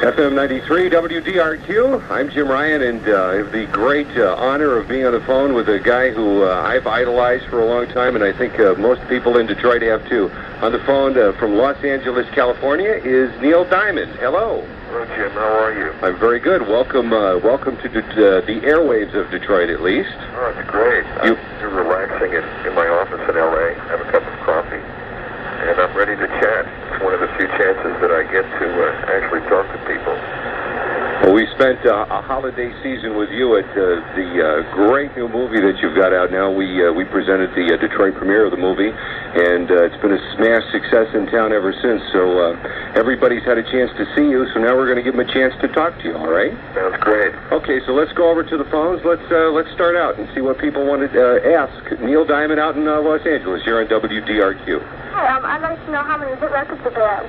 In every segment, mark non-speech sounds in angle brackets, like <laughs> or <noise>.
FM 93 WDRQ. I'm Jim Ryan, and uh, I have the great uh, honor of being on the phone with a guy who uh, I've idolized for a long time, and I think uh, most people in Detroit have too. On the phone uh, from Los Angeles, California, is Neil Diamond. Hello. Hello, Jim. How are you? I'm very good. Welcome, uh, welcome to uh, the airwaves of Detroit, at least. Oh, it's great. You- I'm relaxing in, in my office in L.A. Have a cup of coffee, and I'm ready to chat. One of the few chances that I get to uh, actually talk to people. Well, we spent uh, a holiday season with you at uh, the uh, great new movie that you've got out now. We uh, we presented the uh, Detroit premiere of the movie, and uh, it's been a smash success in town ever since. So uh, everybody's had a chance to see you. So now we're going to give them a chance to talk to you. All right? Sounds great. Okay. So let's go over to the phones. Let's uh, let's start out and see what people want to uh, ask. Neil Diamond out in uh, Los Angeles. You're on WDRQ. Hi, um, I'd like to know how many hit records have they had.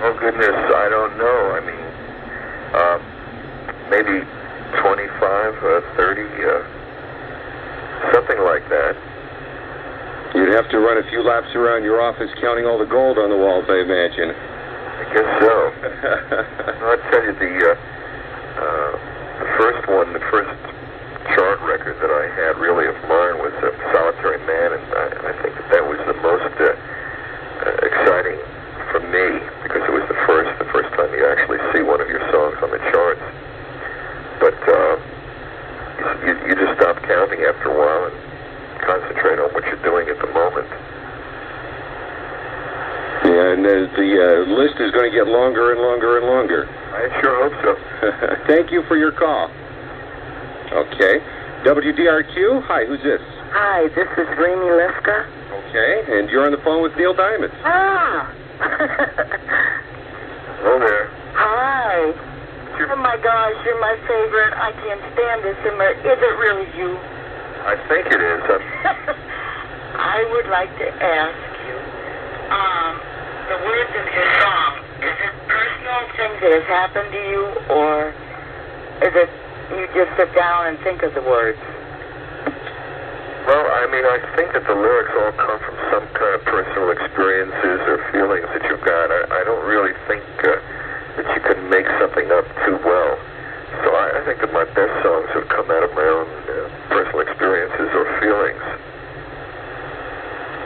Oh goodness, I don't know. I mean, uh, maybe 25, uh, 30, uh, something like that. You'd have to run a few laps around your office counting all the gold on the walls, I imagine. I guess so. <laughs> I'll tell you the uh, uh, the first one, the first chart record that I had really of mine was uh, "Solitary Man," and I, and I think that that was the most uh, uh, exciting for me because it was the first, the first time you actually see one of your songs on the charts. But uh, you, you just stop counting after a while and concentrate on what you're doing at the moment. Yeah, and uh, the uh, list is going to get longer and longer and longer. I sure hope so. <laughs> Thank you for your call. Okay. WDRQ, hi, who's this? Hi, this is Remy Liska. Okay, and you're on the phone with Neil Diamond. Ah! <laughs> Hello there. Hi. Oh my gosh, you're my favorite. I can't stand this. Immer. Is it really you? I think it is. <laughs> I'm, would like to ask you, um, the words of your song, is it things that has happened to you, or is it you just sit down and think of the words? Well, I mean, I think that the lyrics all come from some kind of personal experiences or feelings that you've got. I, I don't really think uh, that you can make something up too well. So I, I think that my best songs have come out of my own uh, personal experiences or feelings.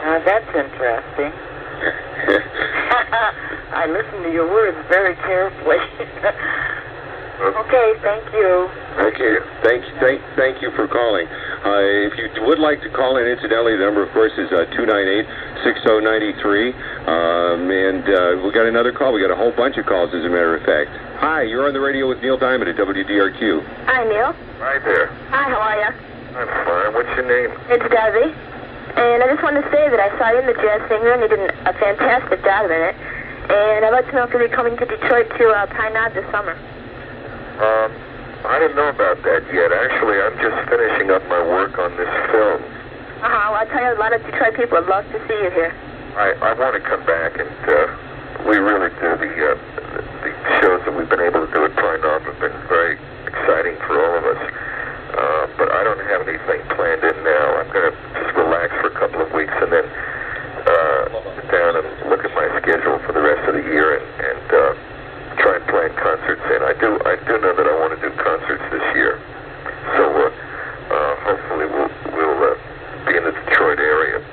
Uh, that's interesting. <laughs> <laughs> I listen to your words very carefully. <laughs> okay, thank you. Okay, thank, you, thank, thank you for calling. Uh, if you would like to call in, incidentally, the number, of course, is uh, 298-6093. Um, and uh, we got another call. We got a whole bunch of calls, as a matter of fact. Hi, you're on the radio with Neil Diamond at WDRQ. Hi, Neil. Right there. Hi, how are you? I'm fine. What's your name? It's Debbie. And I just wanted to say that I saw you in the jazz singer, and you did a fantastic job in it. And I'd like to know if you'll be coming to Detroit to uh, Pine Knob this summer. Um, I don't know about that yet. Actually, I'm just finishing up my work on this film. Uh-huh. Well, I tell you, a lot of Detroit people would love to see you here. I, I want to come back, and uh, we really do. The, uh, the the shows that we've been able to do at Pine Knob have been very exciting for all of us. Uh, but I don't have anything planned in now. I'm going to just relax for a couple of weeks and then uh, sit down and look at my schedule for the rest of the year and, and uh, try and plan concerts in. I do I do know that I want to do concerts this year, so uh, uh, hopefully we'll we'll uh, be in the Detroit area.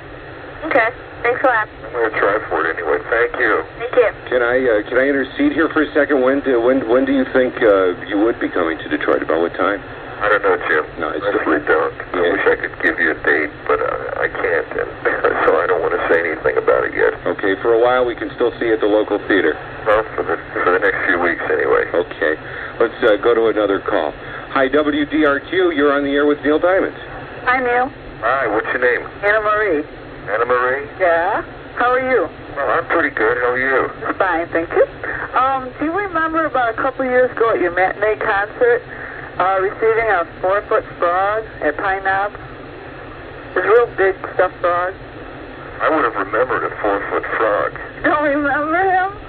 Okay. Thanks a lot. I'm going to try for it anyway. Thank you. Thank you. Can I uh, can I intercede here for a second? When do, when when do you think uh, you would be coming to Detroit? About what time? I don't know, Jim. No, it's I really don't. I wish I could give you a date, but uh, I can't, and <laughs> so I don't want to say anything about it yet. Okay, for a while we can still see you at the local theater. Well, for the for the next few weeks anyway. Okay, let's uh, go to another call. Hi, WDRQ. You're on the air with Neil Diamond. Hi, Neil. Hi, what's your name? Anna Marie. Anna Marie. Yeah? How are you? Well, I'm pretty good. How are you? Fine, thank you. Um, do you remember about a couple years ago at your matinee concert, uh, receiving a four-foot frog at Pine Knob? This real big stuffed frog. I would have remembered a four-foot frog. <laughs> Don't remember him?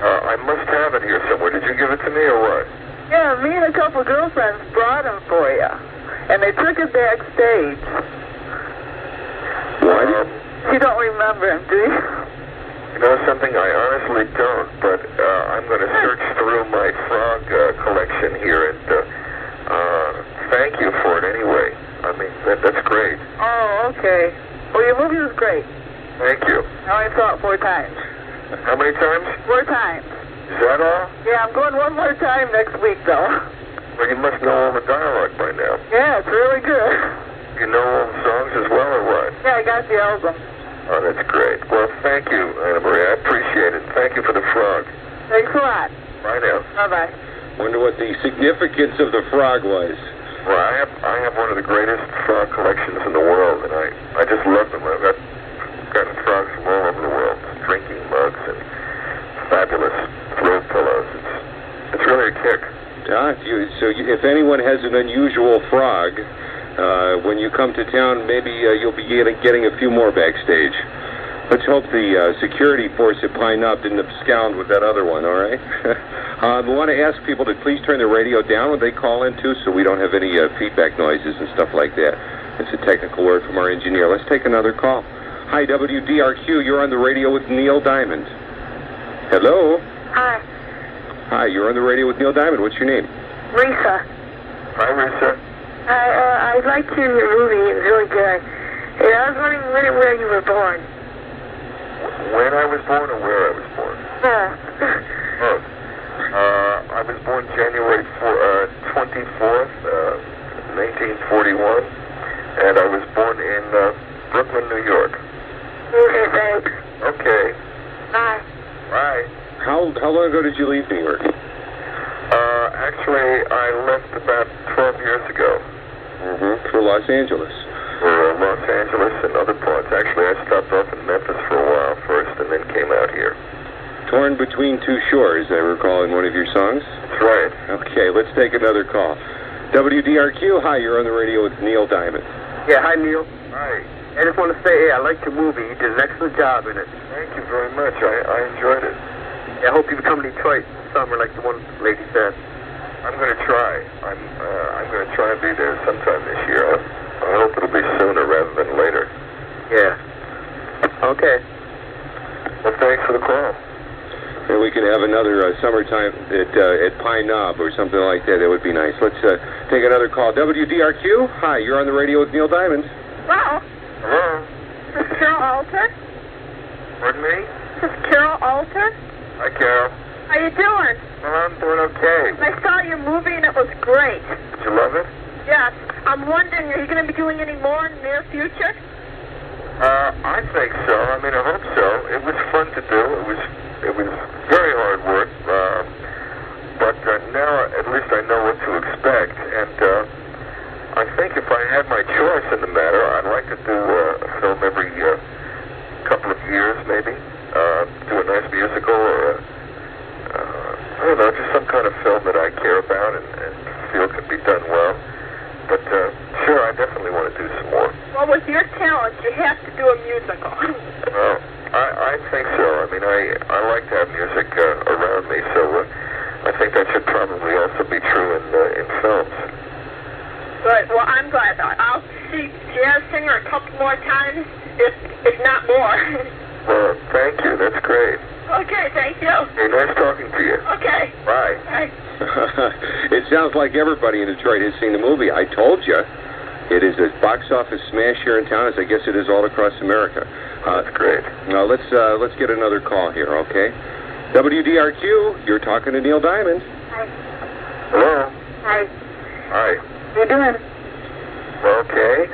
Uh, I must have it here somewhere. Did you give it to me or what? Yeah, me and a couple girlfriends brought them for you. And they took it backstage. What? You don't remember him, do you? You know something? I honestly don't, but uh, I'm going to search through my frog uh, collection here and uh, uh, thank you for it anyway. I mean, that, that's great. Oh, okay. Well, your movie was great. Thank you. I only saw it four times. How many times? Must know all the dialogue by now. Yeah, it's really good. You know all the songs as well, or what? Yeah, I got the album. Oh, that's great. Well, thank you, Anna Marie. I appreciate it. Thank you for the frog. Thanks a lot. Bye now. Bye-bye. Wonder what the significance of the frog was. Well, I have I have one of the greatest frog collections in the world, and I I just love them. I've got gotten frogs from all over the world, drinking mugs and fabulous throw pillows. It's it's really a kick. Ah, if you, so you, if anyone has an unusual frog, uh, when you come to town, maybe uh, you'll be getting, getting a few more backstage. Let's hope the uh, security force at Pine Knob didn't abscond with that other one, all right? um, I want to ask people to please turn their radio down when they call in, too, so we don't have any uh, feedback noises and stuff like that. It's a technical word from our engineer. Let's take another call. Hi, WDRQ. You're on the radio with Neil Diamond. Hello? Hi, Hi, you're on the radio with Neil Diamond. What's your name? Risa. Hi, Risa. I, uh, I liked your movie. It was really good. And I was wondering when and where you were born. When I was born or where I was born? Uh, Oh. <laughs> Uh, I was born January four, uh, 24th, uh, 1941, and I was born in uh, Brooklyn, New York. okay, thanks. Okay. Bye. Bye. How, how long ago did you leave New York? Uh, actually, I left about 12 years ago Mm-hmm. For Los Angeles. for uh, Los Angeles and other parts. Actually, I stopped off in Memphis for a while first and then came out here. Torn between two shores, I recall in one of your songs. That's right. Okay, let's take another call. WDRQ, hi, you're on the radio with Neil Diamond. Yeah, hi Neil. Hi. I just want to say, hey, I liked your movie. You did an excellent job in it. Thank you very much. I, I enjoyed it. Yeah, I hope you become in Detroit this summer, like the one lady said. I'm going to try. I'm uh, I'm going to try and be there sometime this year. I, I hope it'll be sooner rather than later. Yeah. Okay. Well, thanks for the call. And we can have another uh, summertime at, uh, at Pine Knob or something like that. That would be nice. Let's uh, take another call. WDRQ, hi, you're on the radio with Neil Diamond. Wow. Hello. This is Carol Alter. Pardon me? This is Carol Alter. Hi, Carol. How you doing? Well, I'm doing okay. I saw your movie and it was great. Did you love it? Yes. I'm wondering, are you going to be doing any more in the near future? Uh, I think so. I mean, I hope so. It was fun to do. It was it was very hard work. Um, but uh, now at least I know what to expect. And uh, I think if I had my choice in the matter, I'd like to do uh, a film every uh, couple of years, maybe. Uh, do a nice musical or a, uh, I don't know, just some kind of film that I care about and, and feel can be done well. But uh, sure, I definitely want to do some more. Well, with your talent, you have to do a musical. <laughs> Well, I, I think so. I mean, I I like to have music uh, around me, so uh, I think that should probably also be true in uh, in films. Good. Well, I'm glad. I'll see Jazz Singer a couple more times, if if not more. <laughs> Well, thank you. That's great. Okay, thank you. Hey, nice talking to you. Okay. Bye. Bye. <laughs> it sounds like everybody in Detroit has seen the movie. I told you. It is a box office smash here in town, as I guess it is all across America. Uh, That's great. now let's uh, let's get another call here, okay? WDRQ, you're talking to Neil Diamond. Hi. Hello. Hi. Hi. How you doing? Well, okay.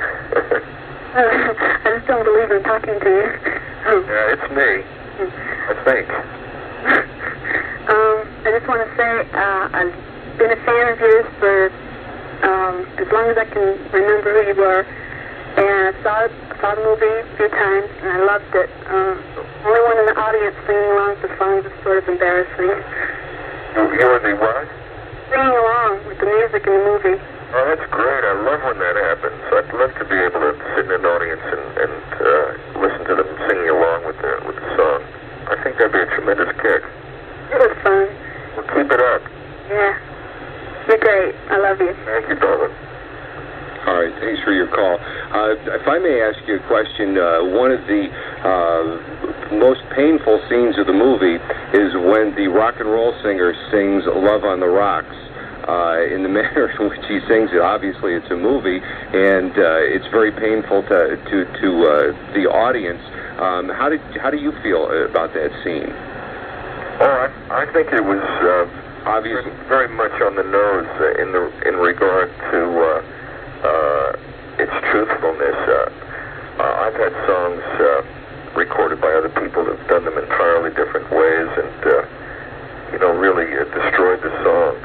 <laughs> <laughs> I just don't believe I'm talking to you. yeah, it's me. I think. <laughs> Um, I just want to say uh, I've been a fan of yours for um, as long as I can remember who you were, and I saw saw the movie a few times, and I loved it. Um, only one in the audience singing along with the songs is sort of embarrassing. You, you were the what? Singing along with the music in the movie. Oh, that's great. I love when that happens. I'd love to be able to sit in an audience and, and uh, listen to them singing along with the with the song. I think that'd be a tremendous kick. It was fun. Well, keep it up. Yeah. You're great. I love you. Thank you, darling. All right, thanks for your call. Uh, if I may ask you a question, uh, one of the uh, most painful scenes of the movie is when the rock and roll singer sings "Love on the Rocks." Uh, in the <laughs> manner in which he sings it, obviously it's a movie, and uh, it's very painful to to to uh, the audience. Um, how did how do you feel about that scene? Oh, I, I think it was uh, Obviously. very much on the nose uh, in the in regard to uh, uh, its truthfulness. Uh, uh, I've had songs uh, recorded by other people who've done them entirely different ways, and uh, you know, really uh, destroyed the song.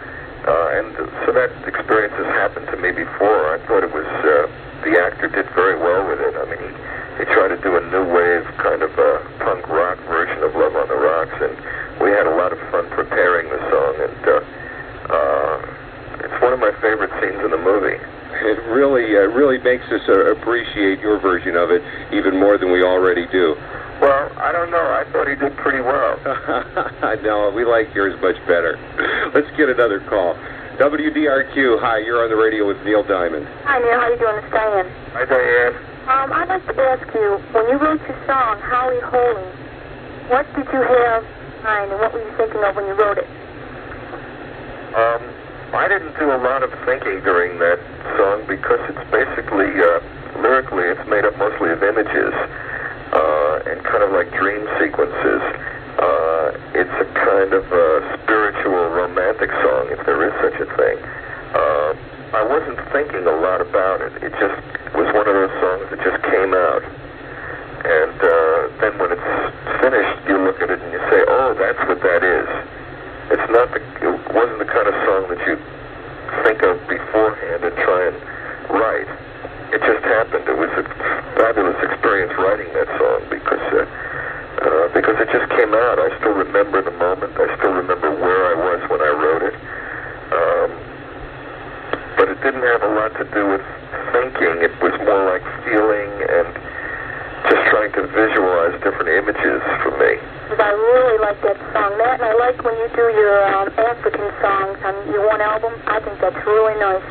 Uh, and so that experience has happened to me before. I thought it was uh, the actor did very well with it. I mean, he, he tried to do a new wave kind of uh, punk rock version of Love on the Rocks, and we had a lot of fun preparing the song. And uh, uh, it's one of my favorite scenes in the movie. It really, uh, really makes us uh, appreciate your version of it even more than we already do. Well, I don't know. I thought he did pretty well. <laughs> no, we like yours much better. Let's get another call. WDRQ, hi, you're on the radio with Neil Diamond. Hi, Neil. How you doing? It's Diane. Hi, Diane. Um, I'd like to ask you, when you wrote your song, Holly Holy, what did you have in mind, and what were you thinking of when you wrote it? Um, I didn't do a lot of thinking during that song because it's basically, uh, lyrically, it's made up mostly of images uh, and kind of like dream sequences. Uh, it's a kind of a spiritual, romantic song, if there is such a thing. Uh, I wasn't thinking a lot about it. It just was one of those songs that just came out. And uh, then when it's finished, you look at it and you say, oh, that's what that is. It's not the, it wasn't the kind of song that you think of beforehand and try and write. It just happened. It was a fabulous experience writing that song because uh, uh, because it just came out. I still remember the moment. I still remember where I was when I wrote it. Um, but it didn't have a lot to do with thinking. It was more like feeling and just trying to visualize different images for me. I really like that song. That, and I like when you do your um, African songs on your one album. I think that's really nice.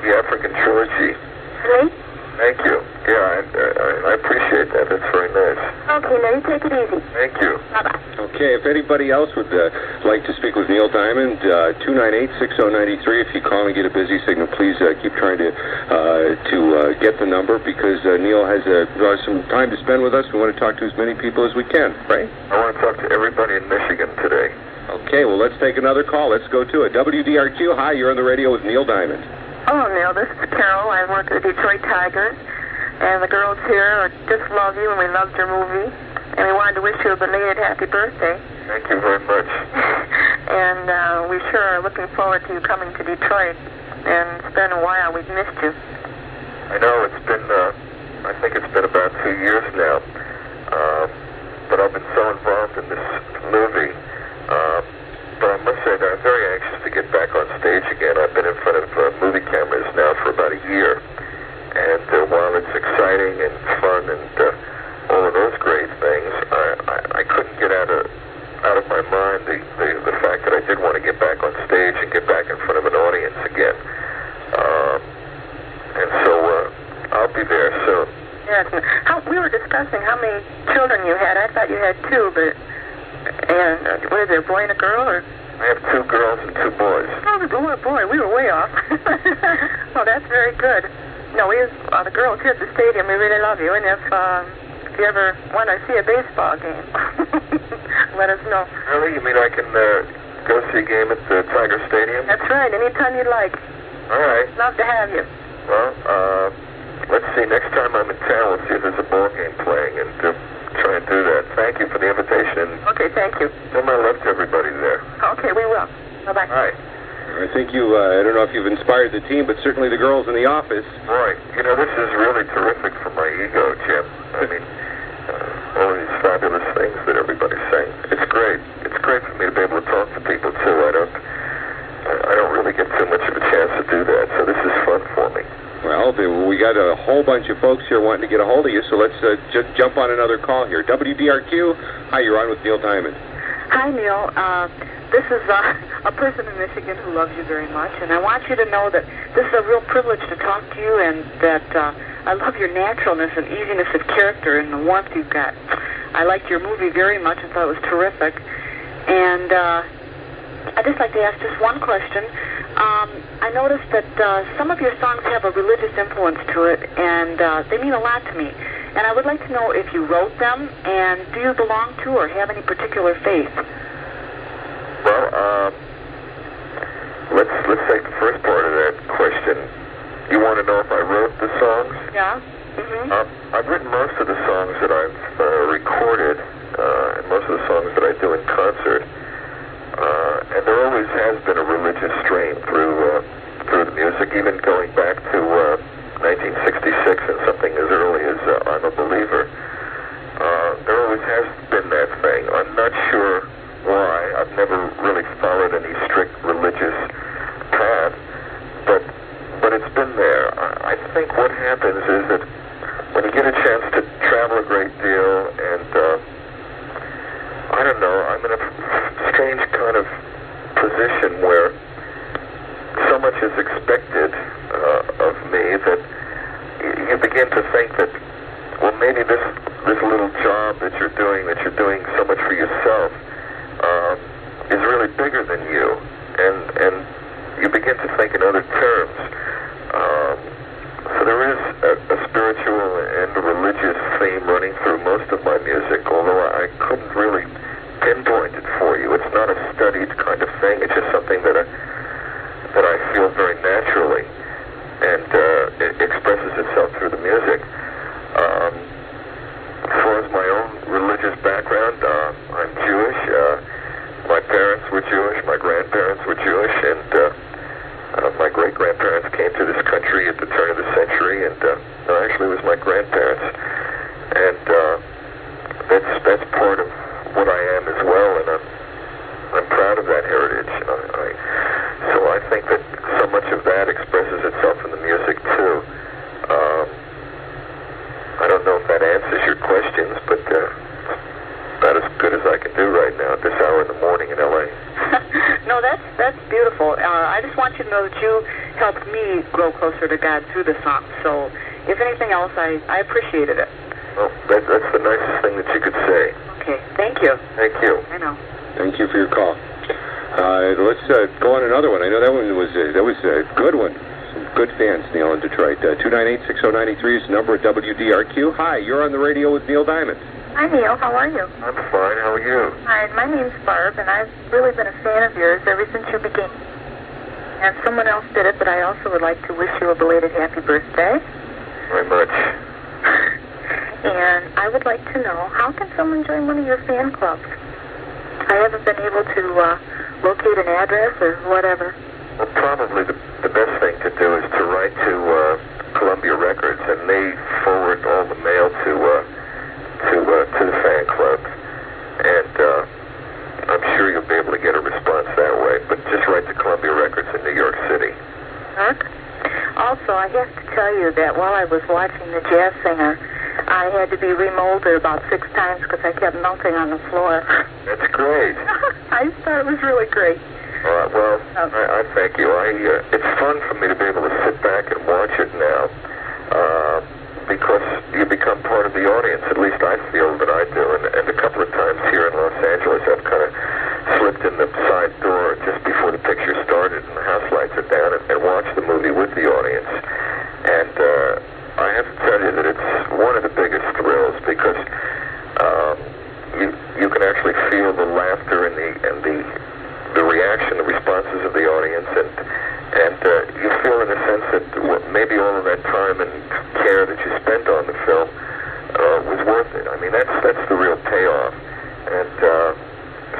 The African trilogy. Right? Thank you. Yeah, I, I, I appreciate that. That's very nice. Okay, now you take it easy. Thank you. Bye-bye. Okay, if anybody else would uh, like to speak with Neil Diamond, uh, 298-6093. If you call and get a busy signal, please uh, keep trying to uh, to uh, get the number because uh, Neil has uh, uh, some time to spend with us. We want to talk to as many people as we can, right? I want to talk to everybody in Michigan today. Okay, well, let's take another call. Let's go to it. WDRQ, hi, you're on the radio with Neil Diamond. Hello, Neil. This is Carol. I work at the Detroit Tigers. And the girls here just love you, and we loved your movie. And we wanted to wish you a belated happy birthday. Thank you very much. <laughs> and uh, we sure are looking forward to you coming to Detroit. And it's been a while. We've missed you. I know it's been, uh, I think it's been about two years now. Um, but I've been so involved in this movie. Um, but I must say that I'm very anxious to get back on stage again. I've been in front of uh, movie cameras now for about a year. And uh, while it's exciting and fun and uh, all of those great things, I, I, I couldn't get out of out of my mind the, the, the fact that I did want to get back on stage and get back in front of an audience again. Um, and so uh, I'll be there soon. Yes. How, we were discussing how many children you had. I thought you had two, but and uh, what is it, a boy and a girl, or I have two girls and two boys. oh, the boy, boy, we were way off. well, <laughs> that's very good. No, we uh, the girls here at the stadium. We really love you, and if um, if you ever want to see a baseball game, <laughs> let us know. Really? You mean I can uh, go see a game at the Tiger Stadium? That's right. Anytime you'd like. All right. Love to have you. Well, uh, let's see. Next time I'm in town, we'll see if there's a ball game playing and uh, try and do that. Thank you for the invitation. Okay, thank you. Send my love to everybody there. Okay, we will. Bye bye. Hi. I think you, uh, I don't know if you've inspired the team, but certainly the girls in the office. Boy, you know, this is really terrific for my ego, Jim. I mean, uh, all these fabulous things that everybody's saying. It's great. It's great for me to be able to talk to people, too. I don't, I don't really get too much of a chance to do that, so this is fun for me. Well, we got a whole bunch of folks here wanting to get a hold of you, so let's uh, j- jump on another call here. WDRQ, hi, you're on with Neil Diamond. Hi, Neil. Uh, this is uh, <laughs> a person in Michigan who loves you very much, and I want you to know that this is a real privilege to talk to you, and that uh, I love your naturalness and easiness of character and the warmth you've got. I liked your movie very much. I thought it was terrific, and uh, I'd just like to ask just one question. Um, I noticed that uh, some of your songs have a religious influence to it, and uh, they mean a lot to me. And I would like to know if you wrote them, and do you belong to or have any particular faith? Well, uh, let's let's take the first part of that question. You want to know if I wrote the songs? Yeah. Mm-hmm. Um, I've written most of the songs that I've uh, recorded, uh, and most of the songs that I do in concert has been a religious strain through uh, through the music, even going back to uh, 1966 and something as early as uh, I'm a Believer. Uh, there always has been that thing. I'm not sure why. I've never really followed any strict religious path, but but it's been there. I, I think what happens is that when you get a chance to travel a great deal, and uh, I don't know, I'm in a strange kind of position where so much is expected uh, of me that you begin to think that, well, maybe this this little job that you're doing, that you're doing so much for yourself, um, is really bigger than you, and and you begin to think in other terms. Um, so there is a, a spiritual and religious theme running through most of my music, although I couldn't really pinpoint it for you. It's not a studied kind of thing. It's just something that I that I feel very naturally, and uh, it expresses itself through the music. Um, as far as my own religious background, uh, I'm Jewish. Uh, my parents were Jewish. My grandparents were Jewish, and uh, uh, my great grandparents came to this country at the turn of the century, and uh, no, actually, it was my grandparents, and uh, that's that's part of what I am as well, and I'm I'm proud of that heritage. I, I, so I think that so much of that expresses itself in the music too. Um, I don't know if that answers your questions, but uh, about as good as I can do right now at this hour in the morning in LA. <laughs> no, that's that's beautiful. Uh, I just want you to know that you helped me grow closer to God through the song. So, if anything else, I I appreciated it. Well, that, that's the nicest thing that you could say. Okay, thank you. Thank you. I know. Thank you for your call. Uh, let's uh, go on another one. I know that one was uh, that was a good one. Some good fans, Neil in Detroit. Uh, 298-6093 is the number at WDRQ. Hi, you're on the radio with Neil Diamond. Hi, Neil. How are you? I'm fine. How are you? Hi, my name's Barb, and I've really been a fan of yours ever since you began. And someone else did it, but I also would like to wish you a belated happy birthday. Very much. And I would like to know how can someone join one of your fan clubs? I haven't been able to uh, locate an address or whatever. Well, probably the, the best thing to do is to write to uh, Columbia Records, and they forward all the mail to uh, to uh, to the fan club, and uh, I'm sure you'll be able to get a response that way. But just write to Columbia Records in New York City. Huh? Also, I have to tell you that while I was watching The Jazz Singer, I had to be remolded about six times because I kept melting on the floor. That's great. <laughs> I thought it was really great. All right, well, I, I thank you. I uh, it's fun for me to be able to sit back and watch it now, uh, because you become part of the audience. At least I feel that I do. And, and a couple of times here in Los Angeles, I've kind of slipped in the side door just before the picture started and the house lights are down, and, and watched the movie with the audience. And uh, I have to tell you that it's one of the biggest thrills because um, you you can actually feel the laughter and the and the the reaction, the responses of the audience, and and uh, you feel in a sense that what, maybe all of that time and care that you spent on the film uh, was worth it. I mean, that's that's the real payoff, and uh,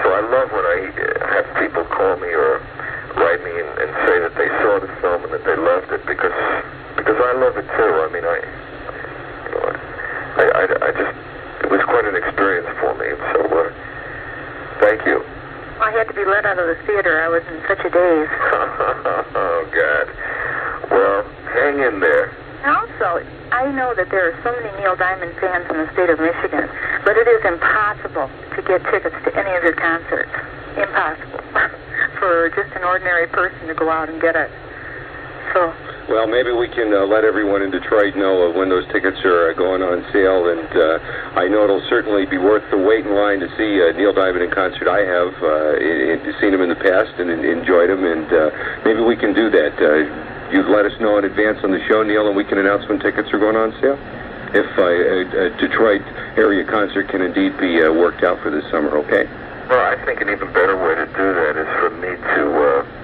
so I love when I uh, have people call me or write me and, and say that they saw the film and that they loved it because because I love it too. I mean, I you know, I, I, I just it was quite an experience for me, so uh, thank you. I had to be let out of the theater. I was in such a daze. <laughs> oh, God. Well, hang in there. And also, I know that there are so many Neil Diamond fans in the state of Michigan, but it is impossible to get tickets to any of your concerts. Impossible. <laughs> For just an ordinary person to go out and get it. So, Well, maybe we can uh, let everyone in Detroit know of when those tickets are uh, going on sale, and uh, I know it'll certainly be worth the wait in line to see uh, Neil Diamond in concert. I have uh, seen him in the past and en- enjoyed him, and uh, maybe we can do that. Uh, you let us know in advance on the show, Neil, and we can announce when tickets are going on sale. If uh, a, a Detroit area concert can indeed be uh, worked out for this summer, okay? Well, I think an even better way to do that is for me to uh,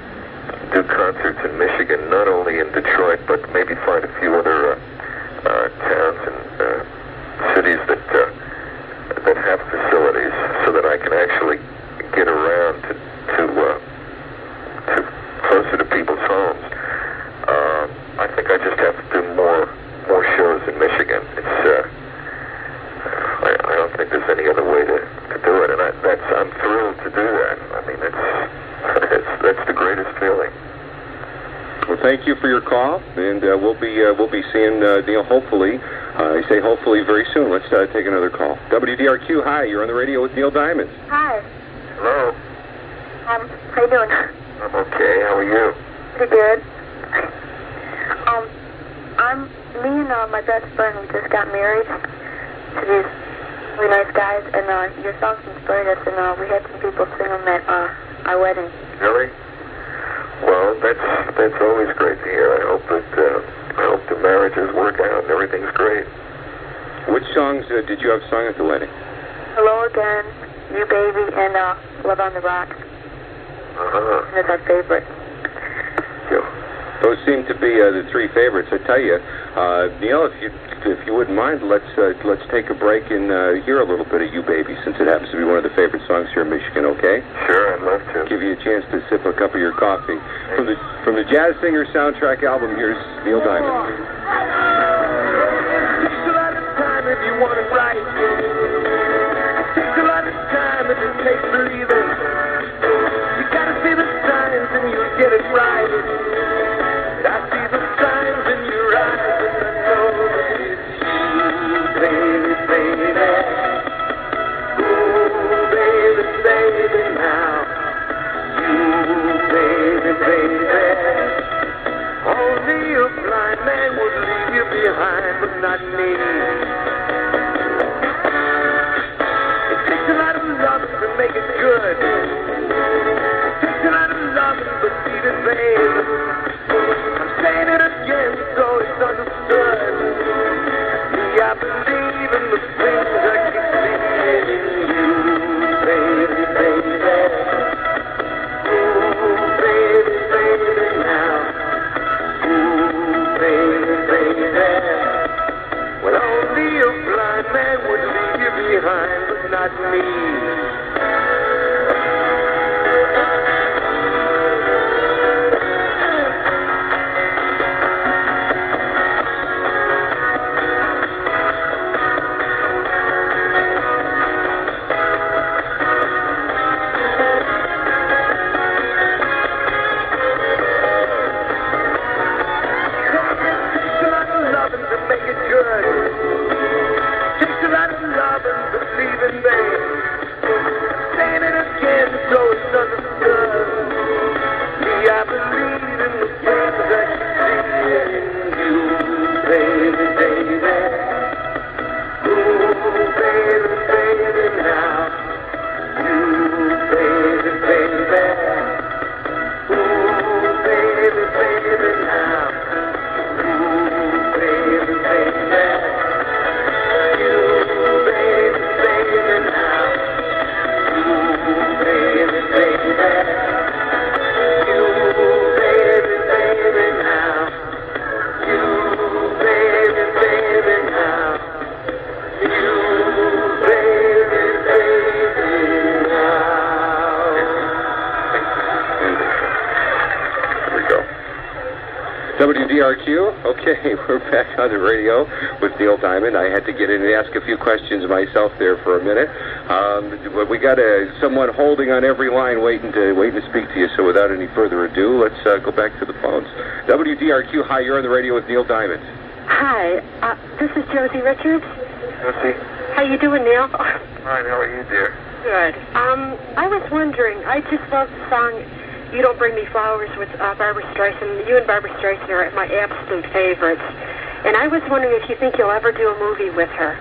do concerts in Michigan, not only in Detroit, but maybe find a few other uh, uh, towns and uh, cities that uh, that have facilities, so that I can actually get around thank you for your call, and uh, we'll be uh, we'll be seeing uh, Neil hopefully. Uh, I say hopefully very soon. Let's uh, take another call. WDRQ, hi. You're on the radio with Neil Diamond. Hi. Hello. Um, how you doing? I'm okay. How are you? Pretty good. Um, I'm me and uh, my best friend. We just got married to these really nice guys, and uh, your songs inspired us, and uh, we had some people sing them at uh, our wedding. Really? Well, that's that's always great to hear. I hope that uh, I hope the marriages work out and everything's great. Which songs uh, did you have sung at the wedding? Hello again, you baby, and uh, Love on the Rocks. Uh-huh. That's our favorite. Yeah. Those seem to be uh, the three favorites. I tell you, uh, Neil, if you if you wouldn't mind, let's uh, let's take a break and uh, hear a little bit of "You Baby," since it happens to be one of the favorite songs here in Michigan. Okay? Sure, I'd love to. Give you a chance to sip a cup of your coffee from the from the Jazz Singer soundtrack album. Here's Neil Diamond. Behind, but not me. It takes a lot of love to make it good. It takes a lot of love to see it, babe. I'm saying it again so it's understood. Okay, <laughs> we're back on the radio with Neil Diamond. I had to get in and ask a few questions myself there for a minute. Um, but we got a, someone holding on every line, waiting to waiting to speak to you. So without any further ado, let's uh, go back to the phones. WDRQ. Hi, you're on the radio with Neil Diamond. Hi, uh, this is Josie Richards. Josie. How you doing, Neil? <laughs> fine. How are you, dear? Good. Um, I was wondering, I just love the song You Don't Bring Me Flowers with uh, Barbra Streisand. You and Barbra Streisand are at my absolute favorites. And I was wondering if you think you'll ever do a movie with her.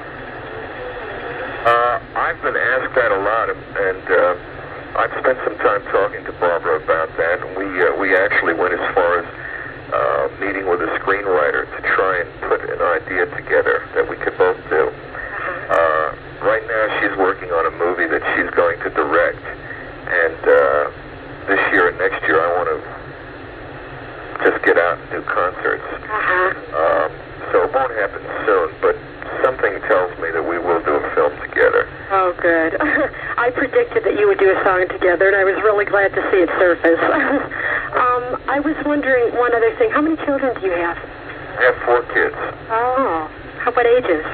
Uh, I've been asked that a lot, and, and uh, I've spent some time talking to Barbra about that. And we uh, we actually went as far as uh, meeting with a screenwriter to try and put an idea together that we could both do. Uh, right now, she's working on a movie that she's going to direct, and uh, this year and next year, I want to just get out and do concerts. Uh-huh. Um, so it won't happen soon, but something tells me that we will do a film together. Oh, good. I predicted that you would do a song together, and I was really glad to see it surface. um, I was wondering one other thing. How many children do you have? I have four kids. Oh, how what ages?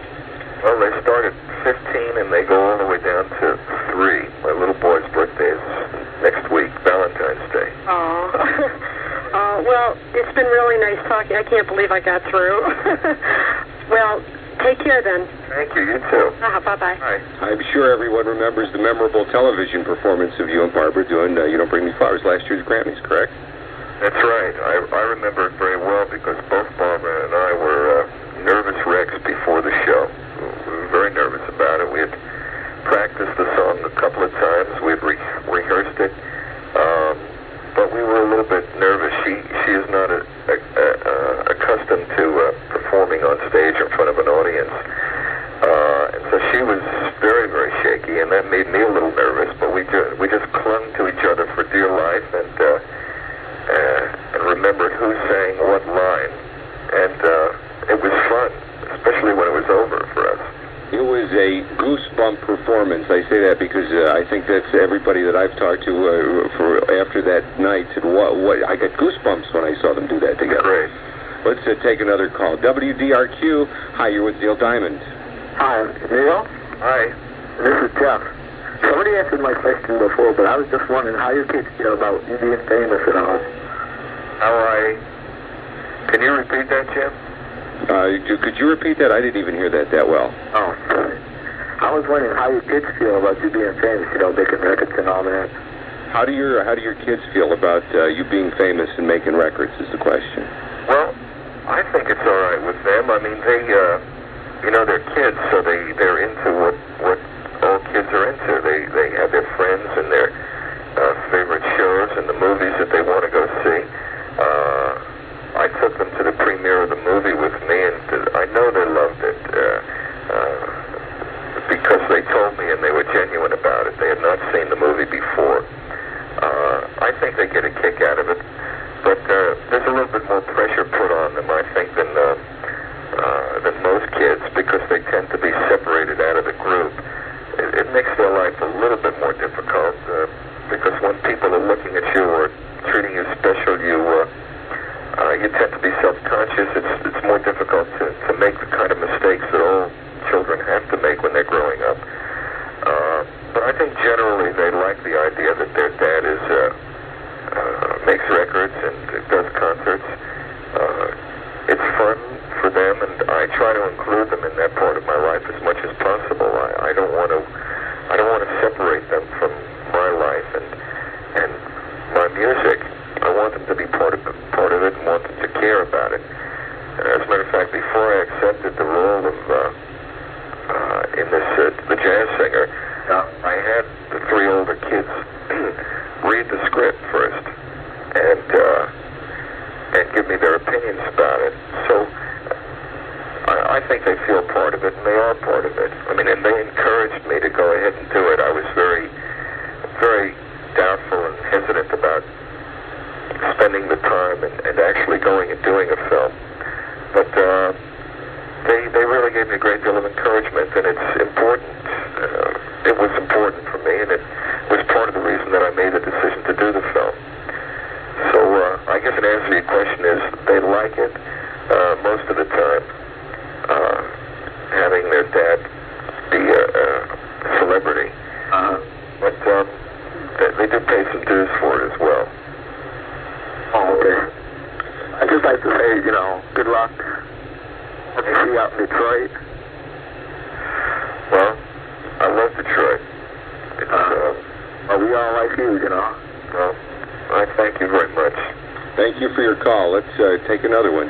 Well, they start at 15 and they go all the way down to three. My little boy's birthday is next week, Valentine's Day. Oh. uh, <laughs> well, Well, it's been really nice talking. I can't believe I got through. <laughs> well, take care then. Thank you. You too. Uh, bye bye. Bye. I'm sure everyone remembers the memorable television performance of you and Barbra doing uh, You Don't Bring Me Flowers last year's Grammys, correct? That's right. I, I remember it very well because both Barbra and I were uh, nervous wrecks before the show. We were very nervous about it. We had practiced the song a couple of times. We had re- rehearsed it. Um, but we were a little bit nervous. She she is not a, a, a, uh, accustomed to uh, performing on stage in front of an audience, uh, and so she was very very shaky, and that made me a little nervous. But we just we just clung to each other for dear life, and uh, uh, and remembered who sang what line, and uh, it was fun, especially when it was over for us. It was a goosebump performance. I say that because uh, I think that's everybody that I've talked to uh, for after that night said, "What? What? I got goosebumps when I saw them do that together." Great. Let's uh, take another call. WDRQ. Hi, you're with Neil Diamond. Hi, Neil. Hi. This is Jeff. Somebody answered my question before, but I was just wondering how your kids feel about you being famous and all. How I? Can you repeat that, Jeff? Uh, could you repeat that? I didn't even hear that that well. Oh. I was wondering how your kids feel about you being famous, you know, making records and all that. How do your How do your kids feel about uh, you being famous and making records? Is the question.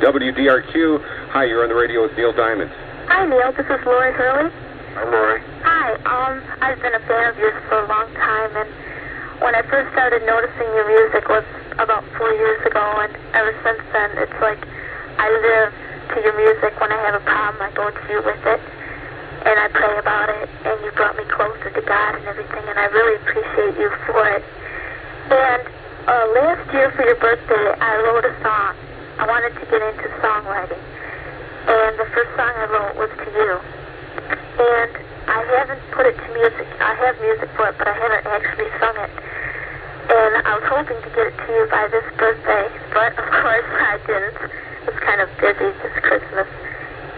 WDRQ. Hi, you're on the radio with Neil Diamond. Hi, Neil. This is Lori Hurley. Hi, Lori. Hi. Um, I've been a fan of yours for a long time, and when I first started noticing your music was about four years ago, and ever since then, it's like I live to your music. When I have a problem, I go to you with it, and I pray about it, and you brought me closer to God and everything, and I really appreciate you for it. And uh, last year for your birthday, I wrote a song. I wanted to get into songwriting, and the first song I wrote was to you. And I haven't put it to music. I have music for it, but I haven't actually sung it. And I was hoping to get it to you by this birthday, but <laughs> of course I didn't. It was kind of busy this Christmas.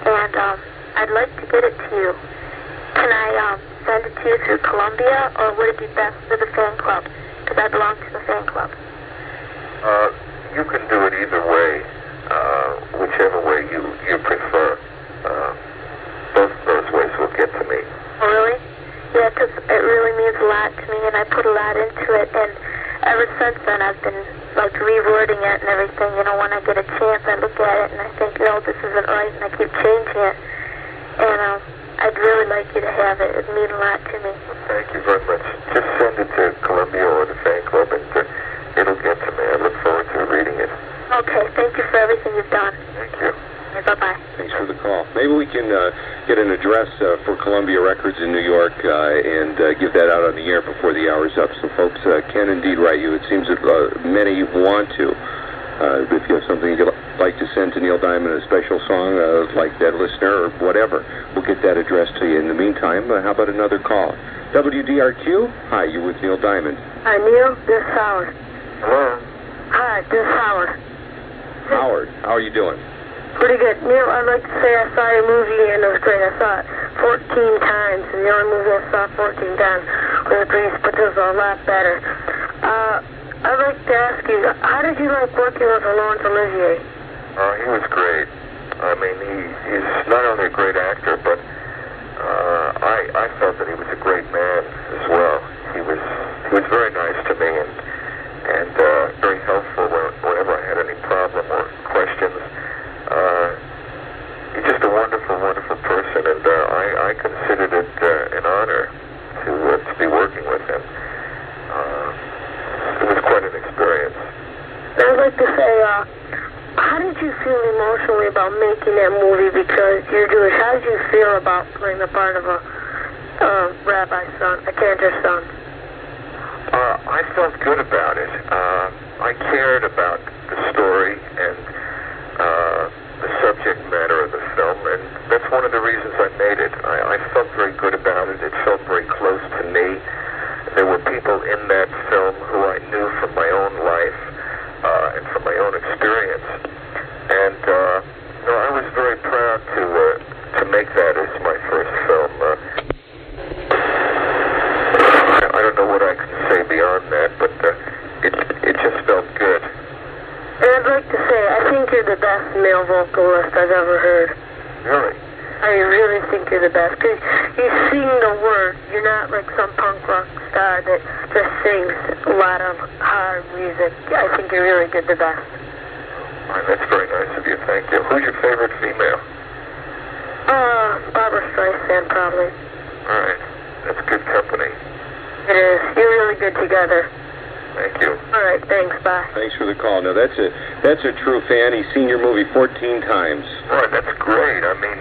And um, I'd like to get it to you. Can I um, send it to you through Columbia, or would it be best for the fan club? Because I belong to the fan club. Uh, you can do it either way. and I put a lot into it. And ever since then, I've been like rewording it and everything. You know, when I get a chance, I look at it and I think, no, this isn't right, and I keep changing it. And um, I'd really like you to have it. it'd mean a lot to me. Thank you very much. Just send it to Columbia or the fan club, and uh, it'll get to me. I look forward to reading it. Okay. Thank you for everything you've done. Thank you. Bye bye. Thanks for the call. Maybe we can uh, get an address uh, for Columbia Records in New York uh, and uh, give that out on the air before the hour's up. So folks uh, can indeed write you. It seems that uh, many want to. Uh, if you have something you'd like to send to Neil Diamond, a special song uh, like that listener or whatever, we'll get that address to you. In the meantime, uh, how about another call? WDRQ? Hi, you with Neil Diamond. Hi, Neil. This is Howard. Hello. Hi, this is Howard. Howard, how are you doing? Pretty good. Neil, I'd like to say I saw your movie and it was great. I saw it 14 times, and the only movie I saw 14 times was Grease, but this was a lot better. Uh, I'd like to ask you, how did you like working with Laurence Olivier? Uh, he was great. I mean, he, he's not only a great actor, but uh, I, I felt that he was a great man as well. He was he was very nice to me and and uh, very helpful when, whenever I had any problem or questions. Uh, he's just a wonderful, wonderful person, and uh, I, I considered it uh, an honor to uh, to be working with him. Uh, it was quite an experience. I'd like to say, uh, how did you feel emotionally about making that movie because you're Jewish? How did you feel about playing the part of a uh, rabbi's son, a cantor's son? Uh, I felt good about it. Uh, I cared about the story and uh, the subject matter of the film, and that's one of the reasons I made it. I, I felt very good about it. It felt very close to me. There were people in that film who I knew from my own life uh, and from my own experience, uh, no, I was very proud to uh, to make that as my first film. Uh, I, don't know what I can say beyond that, but uh, it it just felt good. And I'd like to say, I think you're the best male vocalist I've ever heard. Really. I really think you're the best because you sing the words. You're not like some punk rock star that just sings a lot of hard music. I think you're really did the best. Uh, that's very nice. Thank you. Who's your favorite female? Uh, Barbra Streisand probably. All right. That's good company. It is. You're really good together. Thank you. All right, thanks. Bye. Thanks for the call. Now that's a that's a true fan. He's seen your movie 14 times. Boy, that's great. I mean,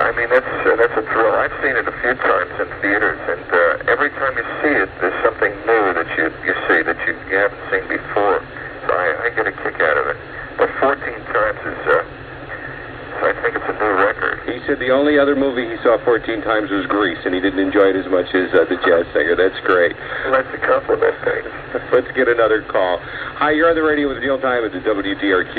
I mean that's uh, that's a thrill. I've seen it a few times in theaters, and uh, every time you see it, there's something new that you you see that you, you haven't seen before. So I, I get a kick out of it. But 14 times is, uh, I think it's a new record. He said the only other movie he saw 14 times was Grease, and he didn't enjoy it as much as uh, the jazz singer. That's great. Well, that's a compliment, thanks. <laughs> Let's get another call. Hi, you're on the radio with Neil Diamond at the WDRQ.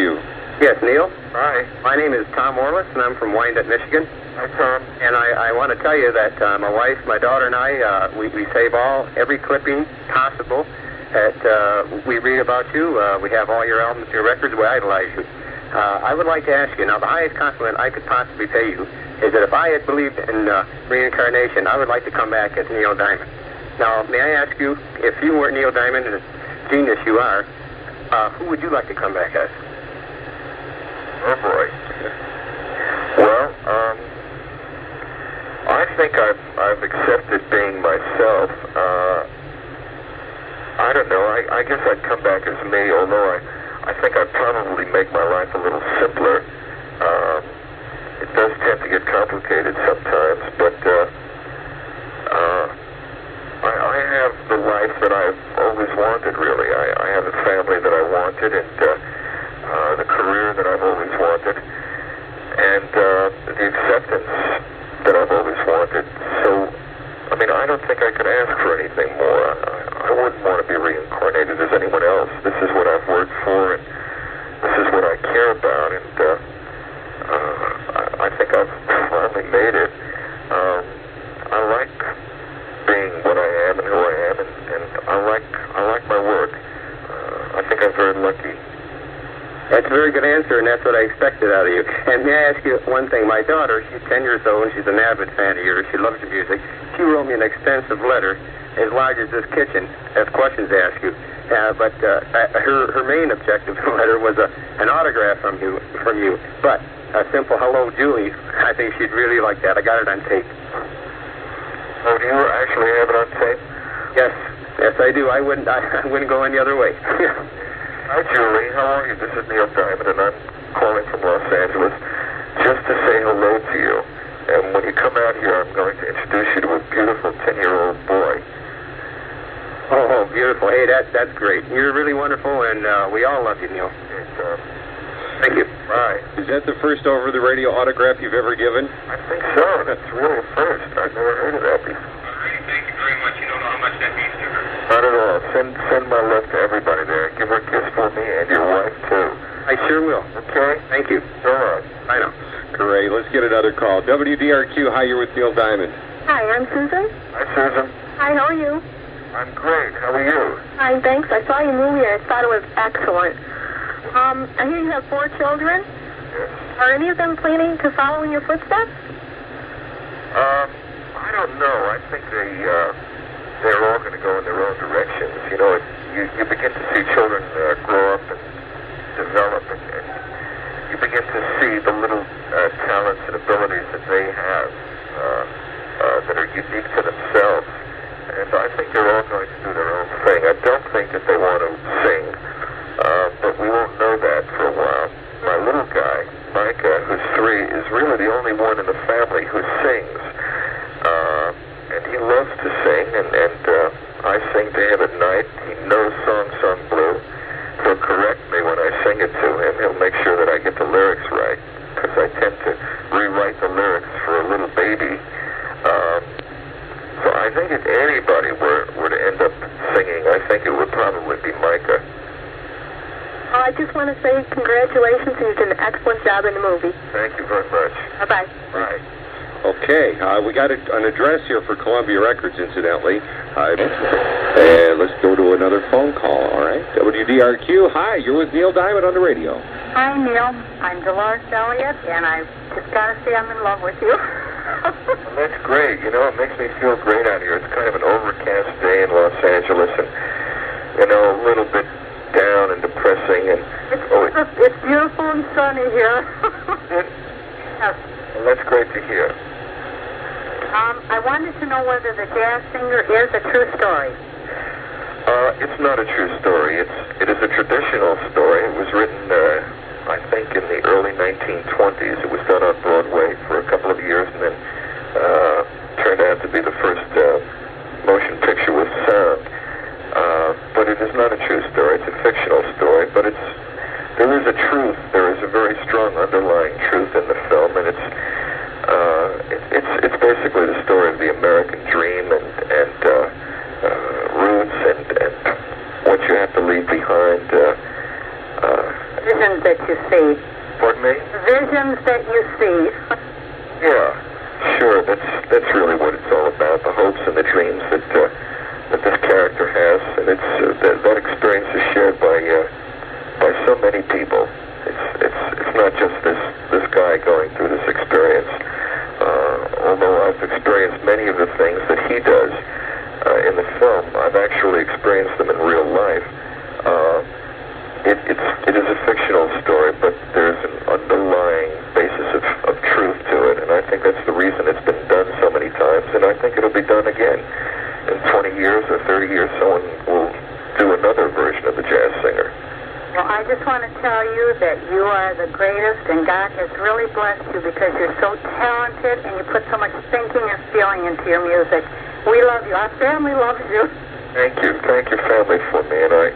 Yes, Neil. Hi. My name is Tom Orlis, and I'm from Wyandotte, Michigan. Hi, Tom. And I, I want to tell you that uh, my wife, my daughter, and I, uh, we, we save all every clipping possible. That uh, we read about you. Uh, we have all your albums, your records. We idolize you. Uh, I would like to ask you now. The highest compliment I could possibly pay you is that if I had believed in uh, reincarnation, I would like to come back as Neil Diamond. Now, may I ask you, if you weren't Neil Diamond, and genius you are, uh, who would you like to come back as? Oh boy. Well, um, I think I've I've accepted being myself. Uh, I don't know. I, I guess I'd come back as me, although I I think I'd probably make my life a little simpler. Um, it does tend to get complicated sometimes, but uh, I, I have the life that I've always wanted. Really, I, I have the family that I wanted, and uh, uh, the career that I've always wanted, and uh, the acceptance that I've always wanted. So, I mean, I don't think I could ask for anything more. I, I wouldn't want to be reincarnated as anyone else. This is what I've worked for, and this is what I care about, and uh, uh, I, I think I've finally made it. Um, I like being what I am and who I am, and, and I like I like my work. Uh, I think I'm very lucky. That's a very good answer, and that's what I expected out of you. And may I ask you one thing? My daughter, she's 10 years old, and she's an avid fan of yours. She loves your music. She wrote me an extensive letter as large as this kitchen of questions to ask you. Uh, but uh, uh, her her main objective in <laughs> the letter was a, an autograph from you from you. But a simple hello, Julie. <laughs> I think she'd really like that. I got it on tape. Oh, do you actually have it on tape? Yes, yes, I do. I wouldn't I, <laughs> I wouldn't go any other way. Hi, Julie. How are you? This is Neil Diamond, and I'm calling from Los Angeles just to say hello to you. And when you come out here, I'm going to introduce you to a beautiful 10-year-old boy. oh, oh, beautiful. Hey, that that's great. You're really wonderful, and uh, we all love you, Neil. And, uh, Thank you. bye. Is that the first over-the-radio autograph you've ever given? I think so. That's really a first. I've never heard of that before. Thank you very much. You don't know how much that means to her. Not at all. Send send my love to everybody there. Give her a kiss for me and your wife too. I sure will. Okay? Thank you. So long. I know. Great. Let's get another call. WDRQ, hi, you're with Neil Diamond. Hi, I'm Susan. Hi, Susan. Hi, how are you? I'm great. How are you? Fine, thanks. I saw your movie and I thought it was excellent. Um, I hear you have four children. Yes. Are any of them planning to follow in your footsteps? Um, I don't know. I think they uh, they're all going to go in their own directions. You know, it, you you begin to see children uh, grow up and develop, and, and you begin to see the little uh, talents and abilities that they have uh, uh, that are unique to themselves. And I think they're all going to do their own thing. I don't think that they want to sing, uh, but we won't know that for a while. My little guy, Micah, who's three, is really the only one in the family who sings. Uh, and he loves to sing, and, and uh, I sing to him at night. He knows Song Sung Blue. He'll correct me when I sing it to him. He'll make sure that I get the lyrics right, because I tend to rewrite the lyrics for a little baby. Um, so I think if anybody were, were to end up singing, I think it would probably be Micah. Oh, I just want to say congratulations. You did an excellent job in the movie. Thank you very much. Bye-bye. Bye. Okay, uh, we got a, an address here for Columbia Records, incidentally. Uh, and let's go to another phone call, all right? WDRQ, hi, you're with Neil Diamond on the radio. Hi, Neil. I'm Dolores Elliott, and I just got to say I'm in love with you. <laughs> Well, that's great. You know, it makes me feel great out here. It's kind of an overcast day in Los Angeles, and you know, a little bit down and depressing. And it's, oh, it, it's beautiful and sunny here. <laughs> yes. well, that's great to hear. I wanted to know whether the jazz singer is a true story. Uh, it's not a true story. It's it is a traditional story. It was written, uh, I think, in the early 1920s. It was done on Broadway for a couple of years, and then uh, turned out to be the first uh, motion picture with sound. Uh, but it is not a true story. It's a fictional story. But it's there is a truth. There is a very strong underlying truth in the film, and it's uh, it, it's it's basically the story of the American dream and and uh, uh, roots and and what you have to leave behind. Uh, uh, Visions that you see. pardon me. Visions that you see. Yeah, sure. That's that's really what it's all about. The hopes and the dreams that uh, that this character has, and it's uh, that, that experience is shared by uh, by so many people. It's it's it's not just this this guy going through this experience. Uh, although I've experienced many of the things that he does uh, in the film, I've actually experienced them in real life. Uh, it, it's it is a fictional story, but there's an underlying basis of, of truth to it, and I think that's the reason it's been done so many times, and I think it'll be done again in 20 years or 30 years. Someone will do another version of the jazz singer. Well, I just want to tell you that you are the greatest, and God has really blessed you because you're so talented and you put so much thinking and feeling into your music. We love you. Our family loves you. Thank you, thank your family for me, and I.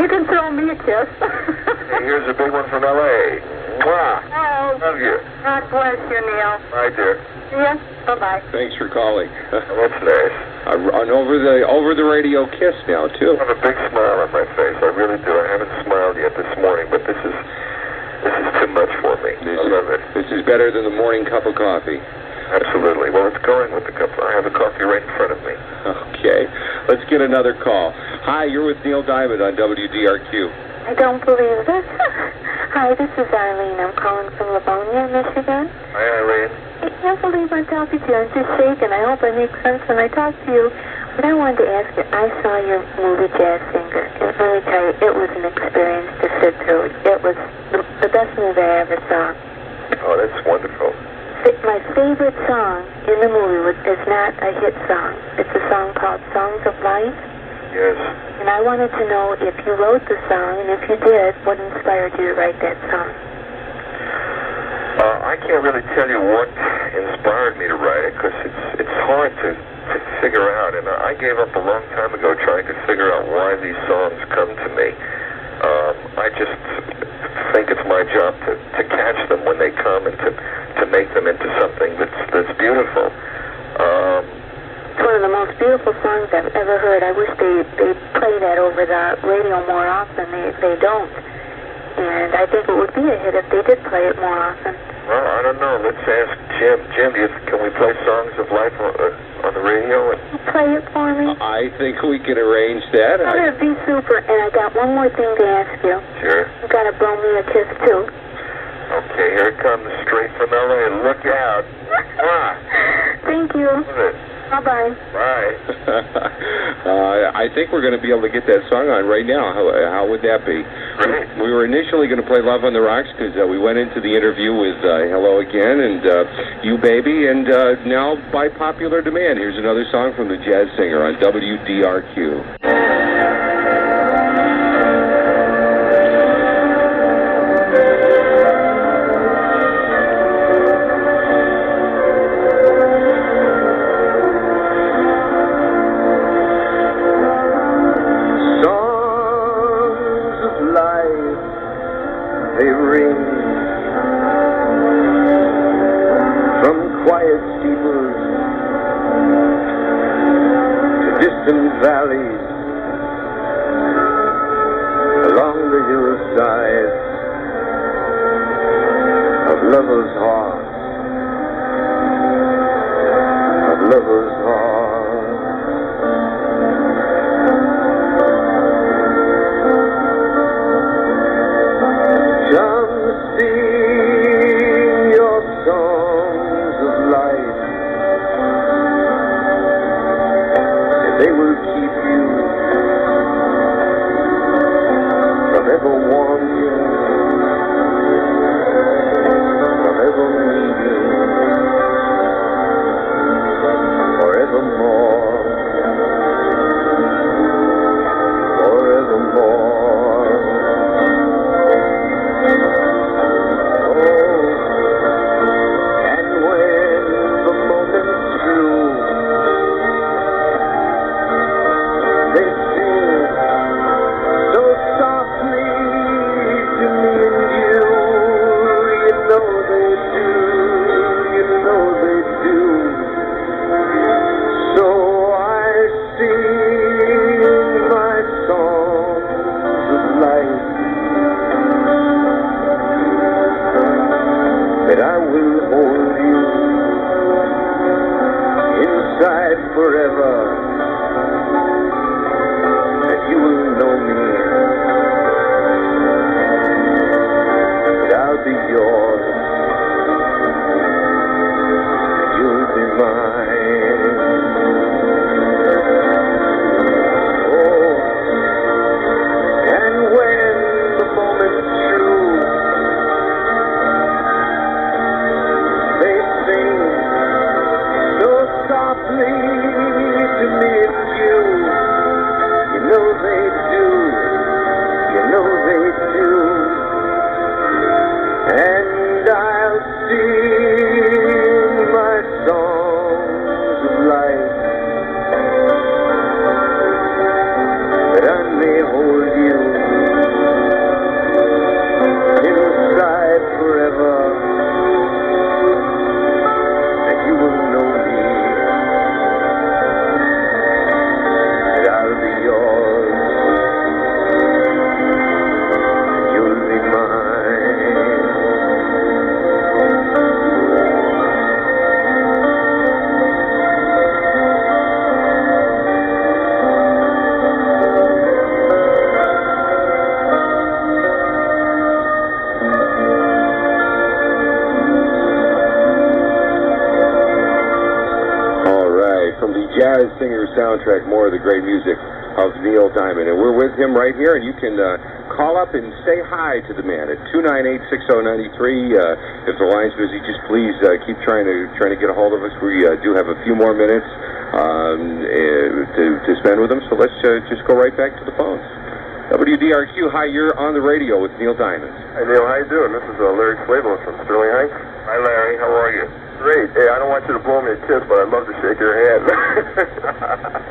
You can throw me a kiss. Hey, here's a big one from L.A. Mwah! oh, Love you. God bless you, Neil. Bye, dear. See ya. Bye-bye. Thanks for calling. <laughs> That's nice. an over the over the radio kiss now too. I have a big smile on my face. I really do. I haven't smiled yet this morning, but this is this is too much for me. This I is, love it. this is better than the morning cup of coffee. Absolutely. Well, it's going with the cup. I have the coffee right in front of me. Okay, let's get another call. Hi, you're with Neil Diamond on WDRQ. I don't believe this. <laughs> Hi, this is Eileen. I'm calling from Livonia, Michigan. Hi, Irene. I can't believe I'm talking to you. I'm just shaking. I hope I make sense when I talk to you. But I wanted to ask you, I saw your movie Jazz Singer, and let me tell you, it was an experience to sit through. It was the, the best movie I ever saw. Oh, that's wonderful. My favorite song in the movie was, is not a hit song. It's a song called Songs of Life. Yes. And I wanted to know if you wrote the song, and if you did, what inspired you to write that song? Uh, I can't really tell you what inspired me to write it because it's it's hard to to figure out, and I gave up a long time ago trying to figure out why these songs come to me. Um, I just think it's my job to to catch them when they come and to to make them into something that's that's beautiful. Um, It's one of the most beautiful songs I've ever heard. I wish they they play that over the radio more often. They they don't. And I think it would be a hit if they did play it more often. Well, I don't know. Let's ask Jim. Jim, do you, can we play songs of life on, uh, on the radio? And, Play it for me. I think we can arrange that. I, that'd be super. And I got one more thing to ask you. sure. You gotta blow me a kiss too. Okay, here it comes straight from LA. Look out. <laughs> Mwah. Thank you. Love it. Bye bye. <laughs> Bye. uh, I think we're going to be able to get that song on right now. How, how would that be? Great. We were initially going to play Love on the Rocks because uh, we went into the interview with uh, Hello Again and uh, You Baby, and uh, now by popular demand, here's another song from the Jazz Singer on WDRQ. Distant the great music of Neil Diamond. And we're with him right here, and you can uh, call up and say hi to the man at 298-6093. Uh, if the line's busy, just please uh, keep trying to trying to get a hold of us. We uh, do have a few more minutes um, uh, to, to spend with him, so let's uh, just go right back to the phones. WDRQ, hi, you're on the radio with Neil Diamond. Hey Neil, how you doing? This is uh, Larry Slavos from Sterling Heights. Hi Larry, how are you? Great. Hey, I don't want you to blow me a kiss, but I'd love to shake your hand. <laughs>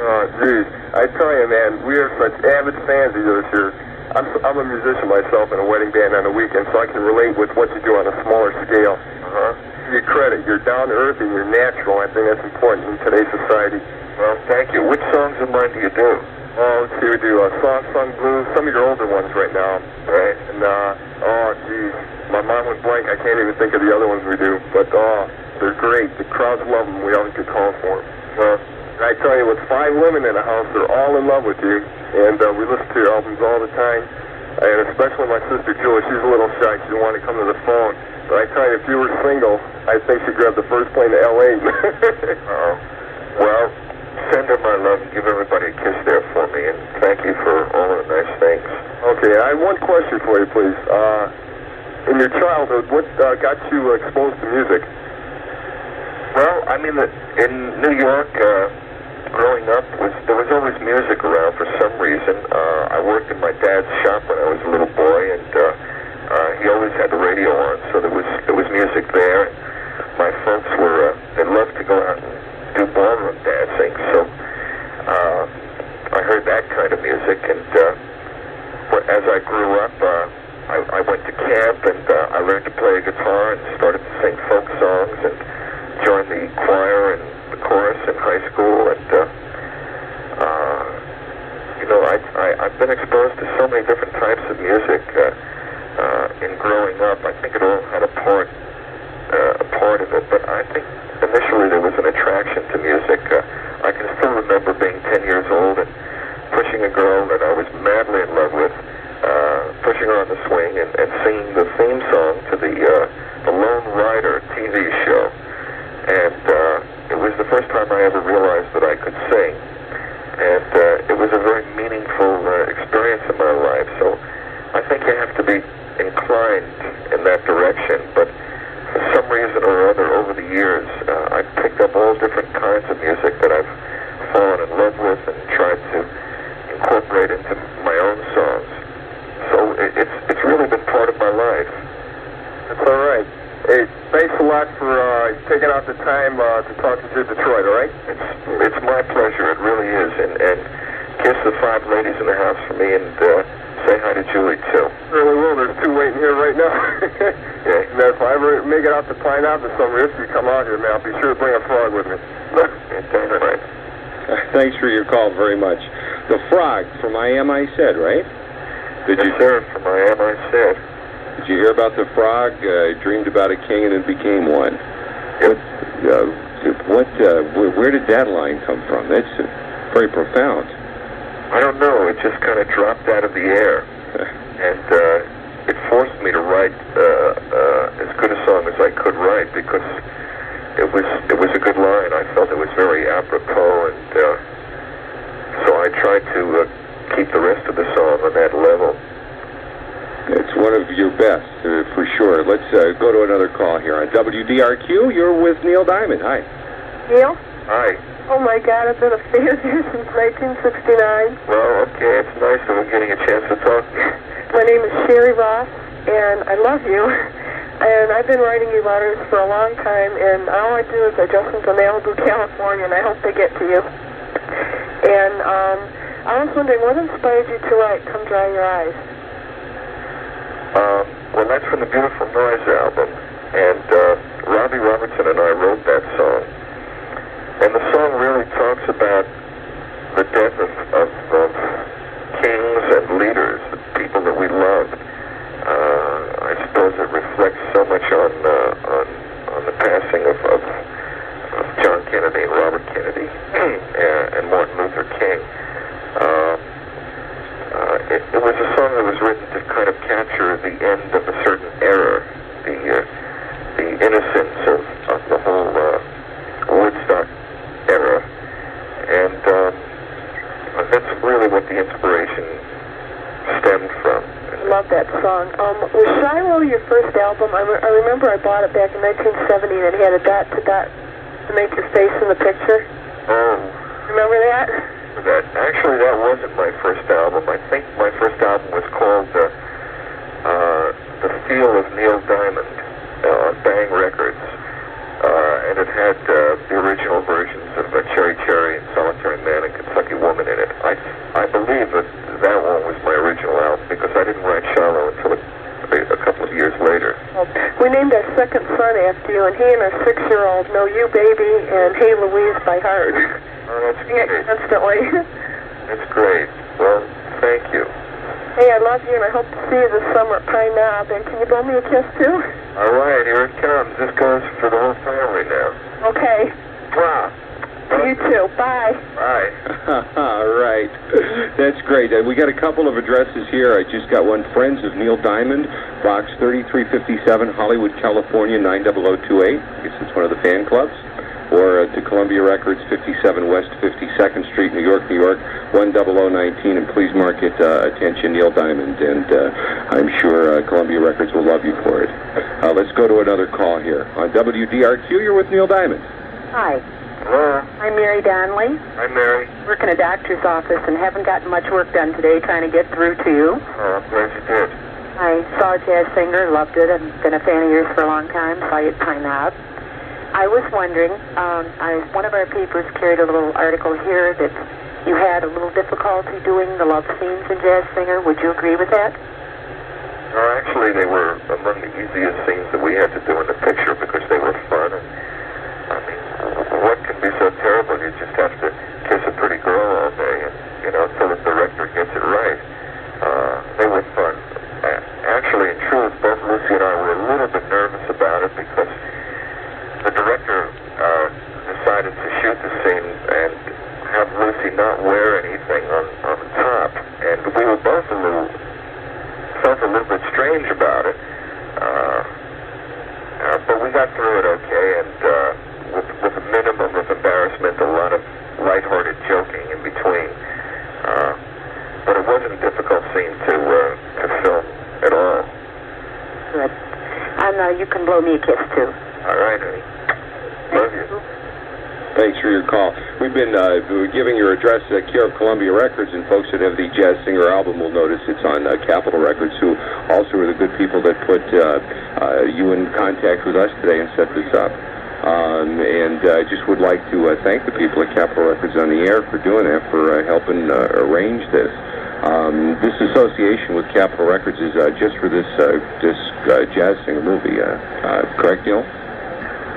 oh, geez. I tell you, man, we are such avid fans of yours here. I'm, I'm a musician myself in a wedding band on the weekend, so I can relate with what you do on a smaller scale. Uh-huh. Give you credit. You're down to earth and you're natural. I think that's important in today's society. Well, thank you. Which songs of mine do you do? Oh, let's see, we do uh, Song Sung Blues, some of your older ones right now. Right. And, uh, oh, geez, my mind went blank. I can't even think of the other ones we do. But, oh, they're great. The crowds love them. We always get calls for them. Uh, I tell you, with five women in the house, they're all in love with you. And uh, we listen to your albums all the time. And especially my sister Julie, she's a little shy. She didn't want to come to the phone. But I tell you, if you were single, I think she'd grab the first plane to L.A. <laughs> oh Well, send her my love and give everybody a kiss there for me. And thank you for all the nice things. Okay, I have one question for you, please. Uh, in your childhood, what uh, got you exposed to music? Well, I mean, in New York, uh, growing up, was there was always music around for some reason. Uh, I worked in my dad's shop when I was a little boy, and uh, uh, he always had the radio on, so there was there was music there. My folks were uh, they loved to go out and do ballroom dancing, so uh, I heard that kind of music, and uh, as I grew up, uh, I, I went to camp and uh, I learned to play guitar and started to sing folk songs and joined the choir and the chorus in high school, and uh, uh, you know, I, I I've been exposed to so many different types of music uh, uh, in growing up. I think it all had a part uh, a part of it, but I think initially there was an attraction to music. Uh, I can still remember being 10 years old and pushing a girl that I was madly in love with, uh, pushing her on the swing and, and singing the theme song to the uh, the Lone Rider TV show. And uh, it was the first time I ever realized that I could sing. And uh, it was a very meaningful uh, experience in my life. So I think you have to be inclined in that direction. But for some reason or other, over the years, uh, I've picked up all different kinds of music that I've fallen in love with and tried to incorporate into my own songs. So it, it's it's really been part of my life. That's all right. Hey, thanks a lot for uh, taking out the time uh, to talk to Detroit. All right? It's it's my pleasure. It really is. And and kiss the five ladies in the house for me and uh, say hi to Julie too. Really will. There's two waiting here right now. <laughs> yeah. And if I ever make it out to Pine Mountain somewhere, if you come out here, man, I'll be sure to bring a frog with me. <laughs> Damn right. Thanks for your call very much. The frog from I Am I Said, right? Did Yes, you sir. From I am I said. Did you hear about the frog? Uh, dreamed about a king and then became one. What uh, what uh, where, where did that line come from? That's uh, very profound. I don't know. It just kind of dropped out of the air, <laughs> and uh, it forced me to write uh, uh, as good a song as I could write because it was it was a good line. I felt it was very apropos, and uh, so I tried to uh, keep the rest of the song on that level. It's one of your best, uh, for sure. Let's uh, go to another call here on WDRQ. You're with Neil Diamond. Hi. Neil? Hi. Oh my God, I've been a fan of yours since 1969. Well, okay, it's nice that we're getting a chance to talk. My name is Sherry Ross, and I love you. <laughs> And I've been writing you letters for a long time, and all I do is I dress them to Malibu, California, and I hope they get to you. And um, I was wondering, what inspired you to write Come Dry Your Eyes? Uh, well, that's from the Beautiful Noise album, and uh, Robbie Robertson and I wrote that song. And the song really talks about the death of, of, of kings and leaders, the people that we loved. Uh, I suppose it reflects so much on uh, on on the passing of, of, of John Kennedy Robert Kennedy and, <clears throat> and Martin Luther King was a song that was written to kind of capture the end of a certain era, the uh, the innocence of, of the whole uh, Woodstock era, and uh, that's really what the inspiration stemmed from. Love that song. Um, was Shilo your first album? I, re- I remember I bought it back in 1970 and it had a dot to dot to make your face in the picture. Oh. Remember that? That actually that wasn't my first album. I think my first album was called uh, uh, "The Feel of Neil Diamond" uh, on Bang Records, uh, and it had uh, the original versions of uh, Cherry Cherry and Solitary Man and Kentucky Woman in it. I I believe that that one was my original album because I didn't write Shilo until a, a couple of years later. We named our second son after you, and he and our six-year-old know "You Baby" and "Hey Louise" by heart. <laughs> Oh, that's Sing great. constantly. That's great. Well, thank you. hey, I love you, and I hope to see you this summer at Pine Knob. And can you blow me a kiss too? All right, here it comes. This goes for the whole family now. Okay. Wow. You too. Bye. Bye. <laughs> All right. That's great. Uh, we got a couple of addresses here. I just got one. Friends of Neil Diamond, Box 3357, Hollywood, California, 90028. I guess it's one of the fan clubs. Or uh, to Columbia Records, 57 West 52nd Street, New York, New York, 10019. And please mark it, uh, attention, Neil Diamond. And uh, I'm sure uh, Columbia Records will love you for it. Uh, let's go to another call here. On WDRQ, you're with Neil Diamond. Hi, Hello. I'm Mary Donnelly. Hi, Mary. Work in a doctor's office and haven't gotten much work done today trying to get through to you. Oh, I'm glad you did. I saw a jazz singer, loved it, and been a fan of yours for a long time. Saw you at Pine Knob. I was wondering, um, I, one of our papers carried a little article here that you had a little difficulty doing the love scenes in Jazz Singer. Would you agree with that? No, actually, they were among the easiest scenes that we had to do in the picture because they were fun. And, I mean, what can be so terrible? You just have to kiss a pretty girl all day, and you know, until the director gets it right. Uh, they were fun. Actually, in truth, both Lucy and I were a little bit nervous about it because the director uh, decided to shoot the scene and have Lucy not wear anything on on the top, and we were both a little felt a little bit strange about it. Uh, uh, but we got through it okay, and uh, with, with a minimum of embarrassment, a lot of lighthearted joking in between. Uh, but it wasn't a difficult scene to uh, to film at all. Good. And uh, All right, honey. Love you. Thanks for your call. We've been uh, giving your address at Care of Columbia Records, and folks that have the Jazz Singer album will notice it's on uh, Capitol Records, who also are the good people that put uh, uh, you in contact with us today and set this up. Um, and I just would like to uh, thank the people at Capitol Records on the air for doing that, for uh, helping uh, arrange this. Um, this association with Capitol Records is uh, just for this uh, this uh, Jazz Singer movie, uh, uh, correct, Neil?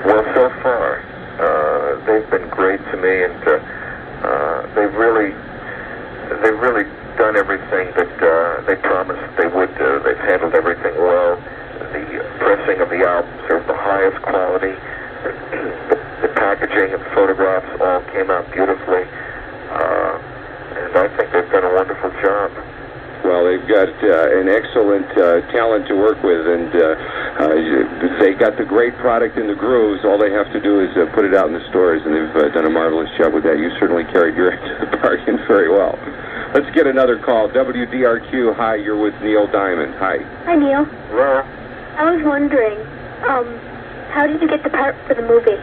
Well, so far, uh, they've been great to me, and uh, uh, they've really, they've really done everything that uh, they promised they would do. They've handled everything well. The pressing of the albums are of the highest quality. <clears throat> The, the packaging and photographs all came out beautifully, uh, and I think they've done a wonderful job. Well, they've got uh, an excellent uh, talent to work with, and uh, uh, they got the great product in the grooves. All they have to do is uh, put it out in the stores, and they've uh, done a marvelous job with that. You certainly carried your <laughs> end of the bargain very well. Let's get another call. WDRQ, hi, you're with Neil Diamond. Hi. Hi, Neil. Well, I was wondering, um, how did you get the part for the movie?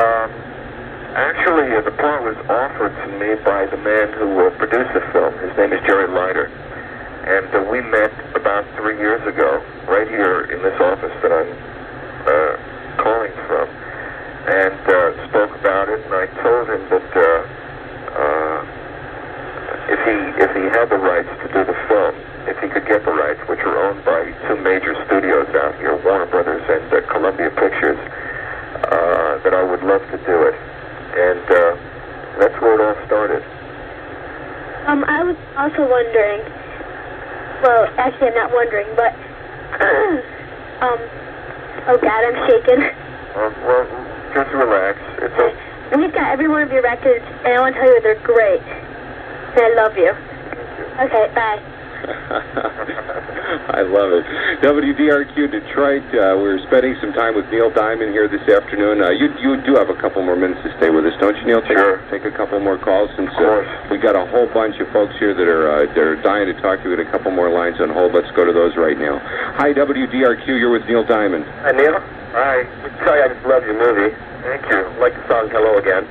Um, actually, uh, the part was offered to me by the man who uh, produced the film. His name is Jerry Leider. And uh, we met about three years ago, right here in this office that I'm uh, calling from, and uh, spoke about it. And I told him that uh, uh, if he if he had the rights to do the film, if he could get the rights, which are owned by two major studios out here, Warner Brothers and uh, Columbia Pictures, uh, that I would love to do it. And uh, that's where it all started. Um, I was also wondering. Well, actually, I'm not wondering, but <clears throat> um, oh God, I'm shaking. Um, well, just relax. It's a, We've got every one of your records, and I want to tell you they're great. And I love you. Okay, bye. <laughs> I love it. WDRQ Detroit. Uh, we're spending some time with Neil Diamond here this afternoon. Uh, you you do have a couple more minutes to stay with us, don't you, Neil? Take, Sure. Take a couple more calls since Of course. uh, we got a whole bunch of folks here that are uh, that are dying to talk to you. We got a couple more lines on hold. Let's go to those right now. Hi, WDRQ. You're with Neil Diamond. Hi, Neil. Hi. I tell you, I just love your movie. Thank you. I like the song Hello Again.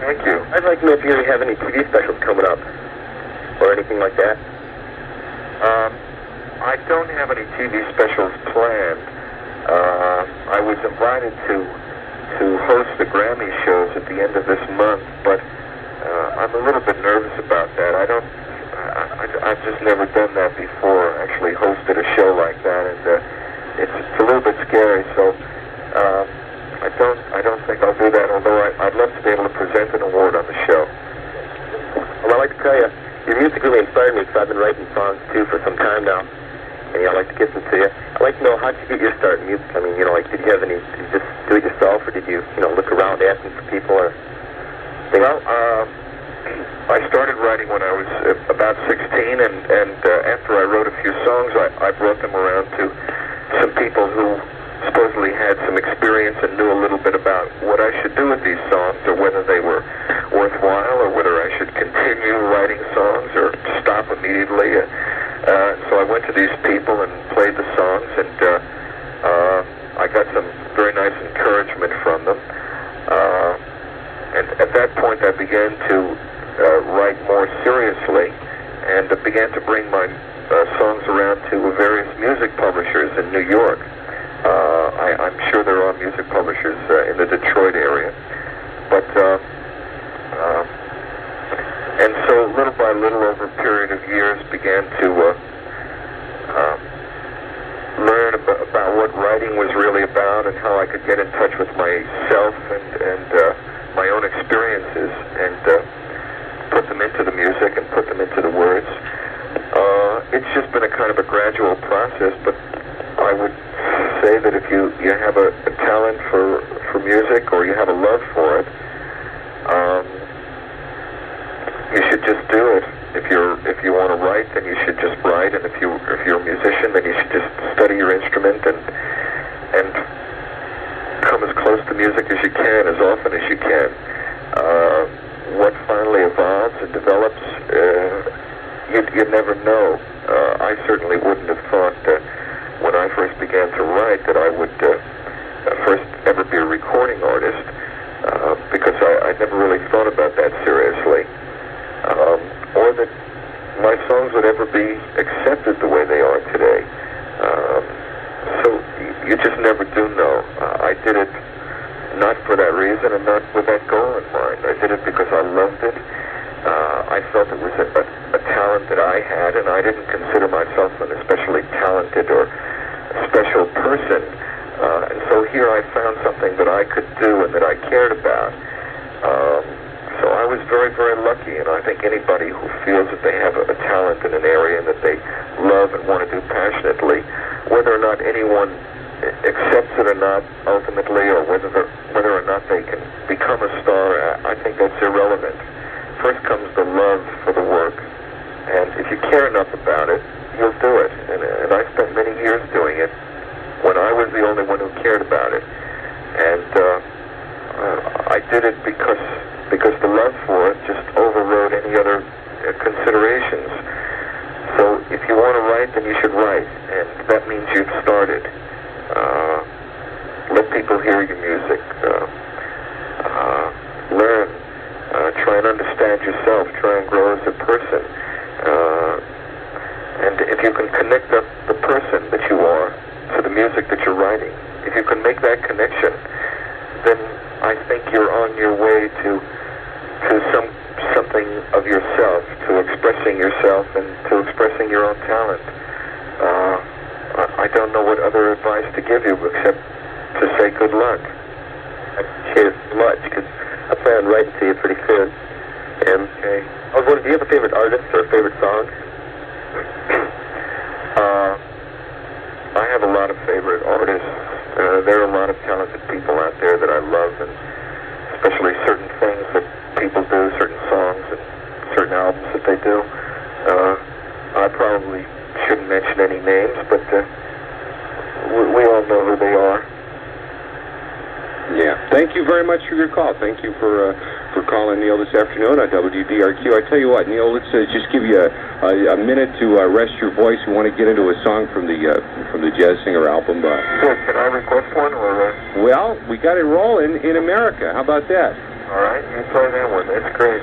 Thank you. I'd like to know if you have any TV specials coming up or anything like that. Um, I don't have any TV specials planned. Uh, I was invited to to host the Grammy shows at the end of this month, but uh, I'm a little bit nervous about that. I don't. I, I, I've just never done that before. Actually, hosted a show like that, and uh, it's, it's a little bit scary. So uh, I don't. I don't think I'll do that. Although I, I'd love to be able to present an award on the show. Well, I'd like to tell you, your music really inspired me because I've been writing songs too for some time now. Yeah, I'd like to get them to you. I'd like to know how'd you get your start in music? I mean, you know, like, did you have any, did you just do it yourself or did you, you know, look around asking for people or things? Well, uh, <clears throat> I started writing when I was about 16, and and uh, after I wrote a few songs, I, I brought them around to some people who supposedly had some experience and knew a little bit about what I should do with these songs, or whether they were worthwhile, or whether I should continue writing songs or stop immediately. Uh, uh, so I went to these people and played the songs, and uh, uh, I got some very nice encouragement from them. Uh, and at that point, I began to uh, write more seriously and uh, began to bring my uh, songs around to various music publishers in New York. Uh, I, I'm sure there are music publishers uh, in the Detroit area. But, uh, and so little by little over a period of years began to uh, uh, learn about, about what writing was really about and how I could get in touch with myself and, and uh, my own experiences and uh, put them into the music and put them into the words. Uh, it's just been a kind of a gradual process, but I would say that if you, you have a, a talent for, for music or you have a love for I, don't know what other advice to give you except to say good luck. Cheers so much because I plan on writing to you pretty soon. And Okay. I was wondering, do you have a favorite artist or a favorite song? <coughs> Uh, I have a lot of favorite artists. Uh, there are a lot of talented people out there that I love, and especially certain things that people do, certain songs and certain albums that they do. Uh, I probably shouldn't mention any names, but uh, we, all know who they are. Yeah. Thank you very much for your call. Thank you for uh, for calling Neil this afternoon on WDRQ. I tell you what, Neil, let's uh, just give you a, a, a minute to uh, rest your voice. We want to get into a song from the uh, from the Jazz Singer album. Uh, Sure, can I request one? Or, uh, well, we got it rolling in America. How about that? all right, you play that one. That's great.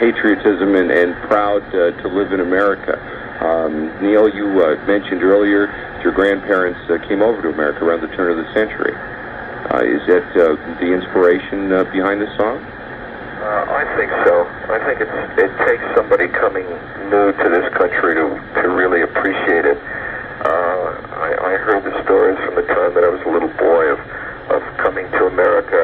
Patriotism and, and proud uh, to live in America. Um, Neil, you uh, mentioned earlier that your grandparents uh, came over to America around the turn of the century. Uh, is that uh, the inspiration uh, behind this song? Uh, I think so. I think it's, it takes somebody coming new to this country to, to really appreciate it. Uh, I, I heard the stories from the time that I was a little boy of, of coming to America,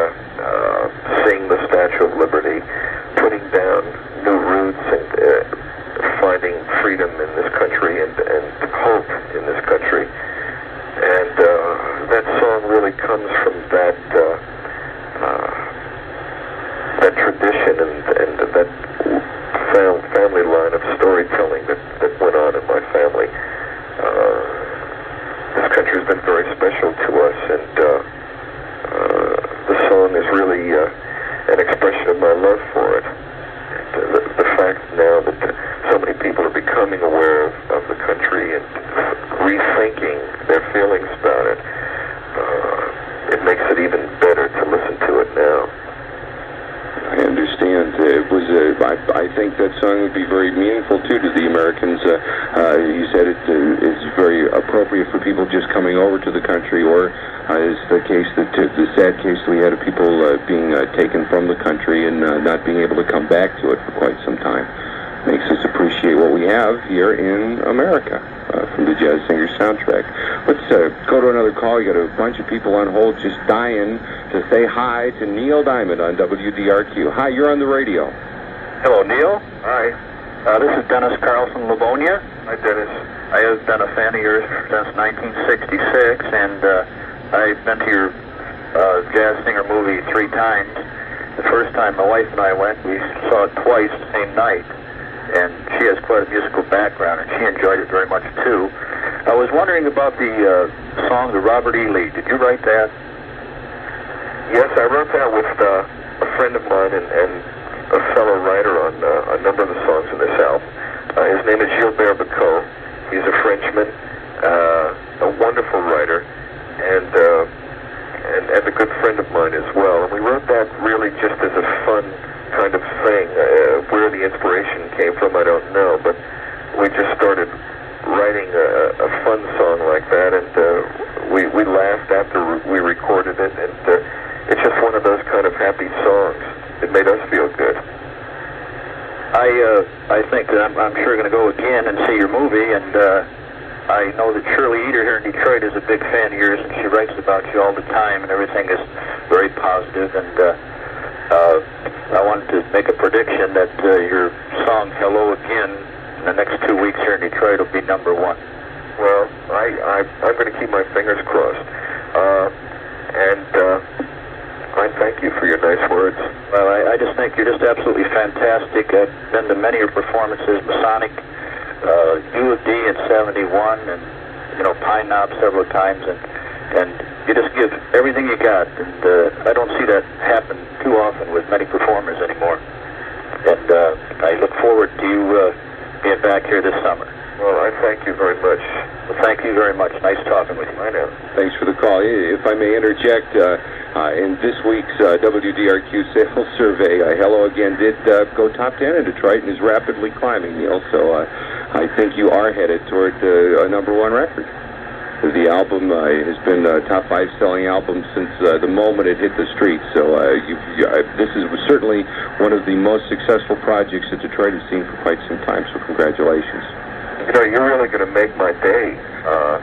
And uh, uh, I wanted to make a prediction that uh, your song "Hello Again" in the next two weeks here in Detroit will be number one. Well, I, I I'm going to keep my fingers crossed, uh, and uh, I thank you for your nice words. Well, I, I just think you're just absolutely fantastic. I've been to many of your performances, Masonic, uh, U of D in '71, and you know Pine Knob several times, and and you just give everything you got. And uh, I don't see that happen too often with many performers anymore. And uh, I look forward to you uh, being back here this summer. Well, I thank you very much. Well, thank you very much. Nice talking with you. I know. Thanks for the call. If I may interject, uh, uh, in this week's uh, WDRQ sales survey, uh, Hello Again did uh, go top 10 in Detroit and is rapidly climbing, Neil. So uh, I think you are headed toward uh, a number one record. The album uh, has been a top five selling album since uh, the moment it hit the streets. So uh, you, you, uh, this is certainly one of the most successful projects that Detroit has seen for quite some time. So congratulations. You know, you're really going to make my day. Uh,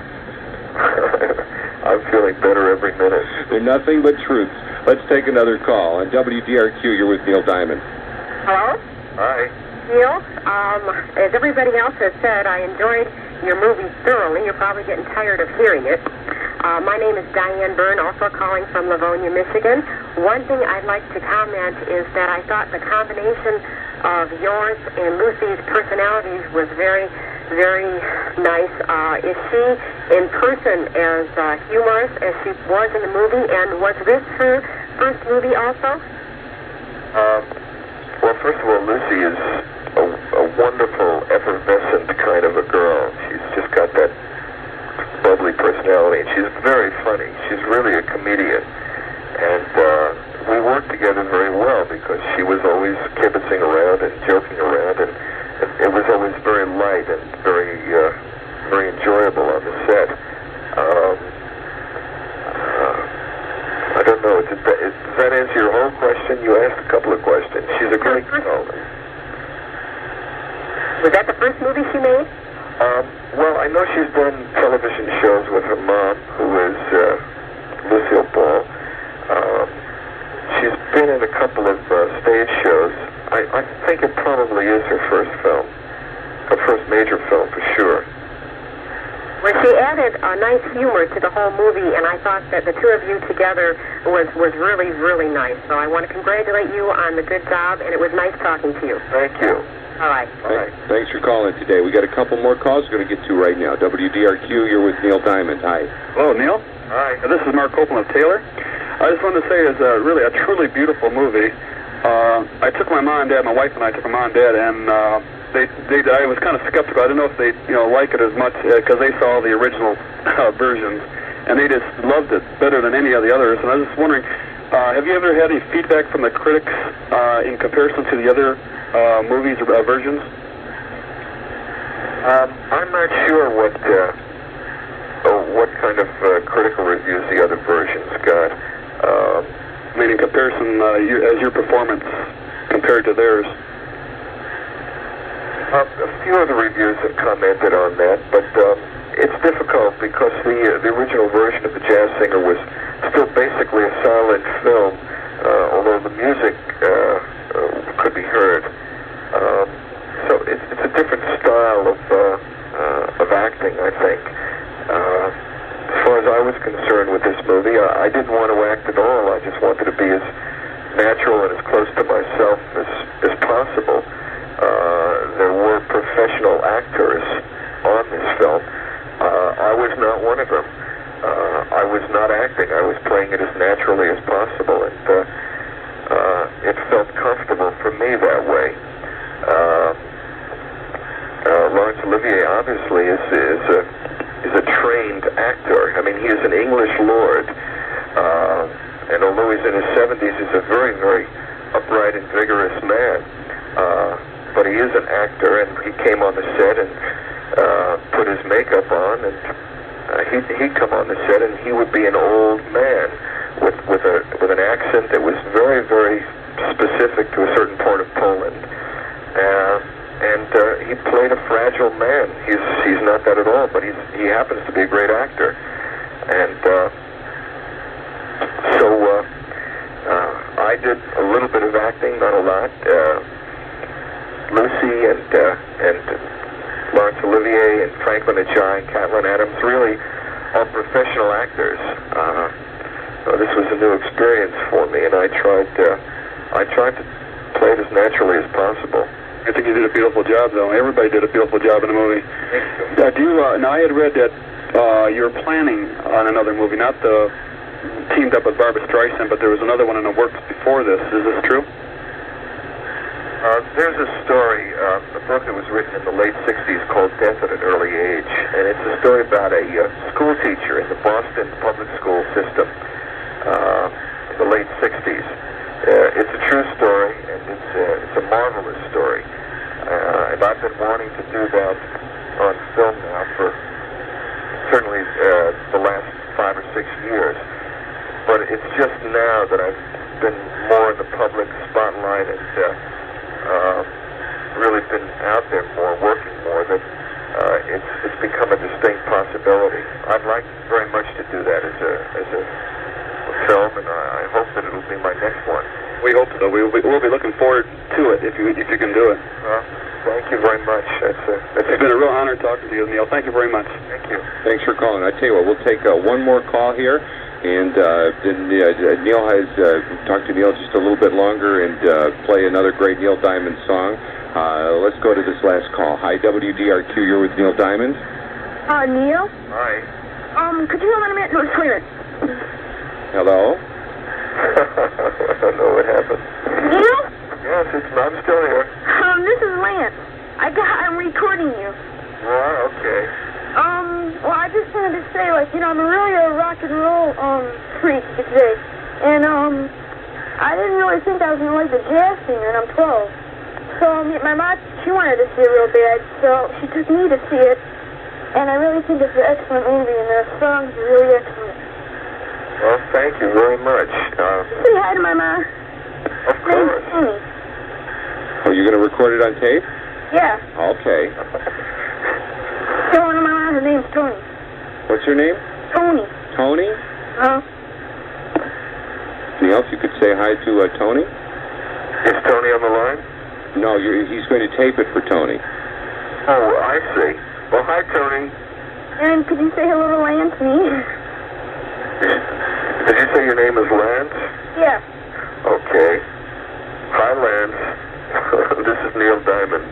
<laughs> I'm feeling better every minute. They're nothing but truths. Let's take another call. On WDRQ, you're with Neil Diamond. Hello? Hi. Neil, um, as everybody else has said, I enjoyed your movie thoroughly. You're probably getting tired of hearing it. Uh, my name is Diane Byrne, also calling from Livonia, Michigan. One thing I'd like to comment is that I thought the combination of yours and Lucie's personalities was very, very nice. Uh, is she in person as uh, humorous as she was in the movie? And was this her first movie also? Um, well, first of all, Lucy is a, a wonderful, effervescent kind of a girl. She's just got that bubbly personality, and she's very funny. She's really a comedian. And uh, we worked together very well because she was always kibitzing around and joking around, and, and it was always very light and very, uh, very enjoyable on the set. Um, uh, I don't know. Did that, is, does that answer your whole question? You asked a couple of questions. She's a great girl. Was that the first movie she made? Um, well, I know she's done television shows with her mom, who is uh, Lucille Ball. Um, she's been in a couple of uh, stage shows. I, I think it probably is her first film, her first major film for sure. Well, she added a nice humor to the whole movie, and I thought that the two of you together was, was really, really nice. So I want to congratulate you on the good job, and it was nice talking to you. Thank you. All right. All right. Thanks for calling today. We got a couple more calls we're going to get to right now. WDRQ, you're with Neil Diamond. Hi. Hello, Neil. Hi. Uh, This is Mark Copeland of Taylor. I just wanted to say it's a really a truly beautiful movie. Uh, I took my mom and dad, my wife and I took my mom and dad, and uh, they, they, I was kind of skeptical. I didn't know if they, you know, like it as much because they saw the original uh, versions, and they just loved it better than any of the others. And I was just wondering, uh, have you ever had any feedback from the critics uh, in comparison to the other uh, movies or uh, versions? Um, I'm not sure what uh, oh, what kind of uh, critical reviews the other versions got. Um, I mean, in comparison, uh, you, as your performance compared to theirs. Uh, a few of the reviews have commented on that, but um, it's difficult because the uh, the original version of the Jazz Singer was still basically a silent film, uh, although the music uh, uh, could be heard. Um, so it's, it's a different style of uh, uh, of acting, I think. Uh, as far as I was concerned with this movie, I, I didn't want to act at all. I just wanted to be as natural and as close to myself as as possible. Uh, there were professional actors on this film. Uh, I was not one of them. Uh, I was not acting. I was playing it as naturally as possible, and uh, uh, it felt comfortable for me that way. Uh, uh, Laurence Olivier obviously is is a is a trained actor. I mean, he is an English lord, uh, and although he's in his 70s, he's a very very upright and vigorous man. Uh, but he is an actor, and he came on the set and uh, put his makeup on, and uh, he he'd come on the set, and he would be an old man with with a with an accent that was very very specific to a certain part of Poland. Uh, and uh, he played a fragile man. He's he's not that at all, but he's he happens to be a great actor. And uh, so uh, uh, I did a little bit of acting, not a lot. Uh, Lucie and uh, and Laurence Olivier and Franklyn Ajaye and Catlin Adams really are professional actors. Uh, so this was a new experience for me, and I tried uh, I tried to play it as naturally as possible. I think you did a beautiful job, though. Everybody did a beautiful job in the movie. Uh, do you, uh, now, I had read that uh, you were planning on another movie, not the teamed up with Barbra Streisand, but there was another one in the works before this. Is this true? Uh, there's a story, uh, a book that was written in the late 60s called Death at an Early Age, and it's a story about a uh, school teacher in the Boston public school system uh, in the late 60s. Uh, it's a true story, and it's, uh, it's a marvelous story. Uh, and I've been wanting to do that on film now for certainly uh, the last five or six years. But it's just now that I've been more in the public spotlight and uh, uh, really been out there more, working more, that uh, it's, it's become a distinct possibility. I'd like very much to do that as a, as a film, and I, I hope that it'll be my next one. We hope so. We will be, we'll be looking forward to it if you if you can do it. Uh, thank you very much. That's a, that's It's been a real honor talking to you, Neil. Thank you very much. Thank you. Thanks for calling. I tell you what, we'll take uh, one more call here, and uh, then uh, Neil has uh, talked to Neil just a little bit longer and uh, play another great Neil Diamond song. Uh, let's go to this last call. Hi, WDRQ. You're with Neil Diamond. Uh, Neil? Hi. Um, could you hold on a minute? No, just wait a minute. Hello. <laughs> I don't know what happened. Neil? Yes, it's, I'm still here. Um, this is Lance. I got, I'm recording you. Well, okay. Um, well, I just wanted to say, like, you know, I'm really a rock and roll, um, freak, say. And, um, I didn't really think I was going to like the jazz singer, and I'm 12. So, um, my mom, she wanted to see it real bad, so she took me to see it. And I really think it's an excellent movie, and the songs are really excellent. Well, thank you very much. Uh, Say hi to my mom. of course. Are you going to record it on tape? Yeah. Okay. Tell her my mom her name's Tony. What's your name? Tony. Tony? Uh, Anything else you could say hi to uh, Tony? Is Tony on the line? No, you're, he's going to tape it for Tony. Oh, I see. Well, hi, Tony. and could you say hello to Lance, me? Did you say your name is Lance? Yeah. Okay. Hi, Lance. <laughs> this is Neil Diamond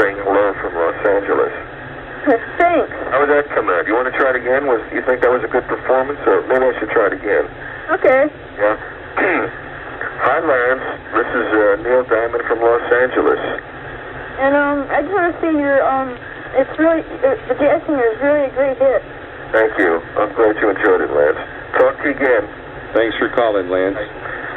saying hello from Los Angeles. Thanks. How did that come out? You want to try it again? Was you think that was a good performance, or maybe I should try it again? Okay. Yeah. <clears throat> Hi, Lance. This is uh, Neil Diamond from Los Angeles. And um, I just want to say you're um, it's really uh, the jazz singer is really a great hit. Thank you. I'm glad you enjoyed it, Lance. Talk to you again. Thanks for calling, Lance.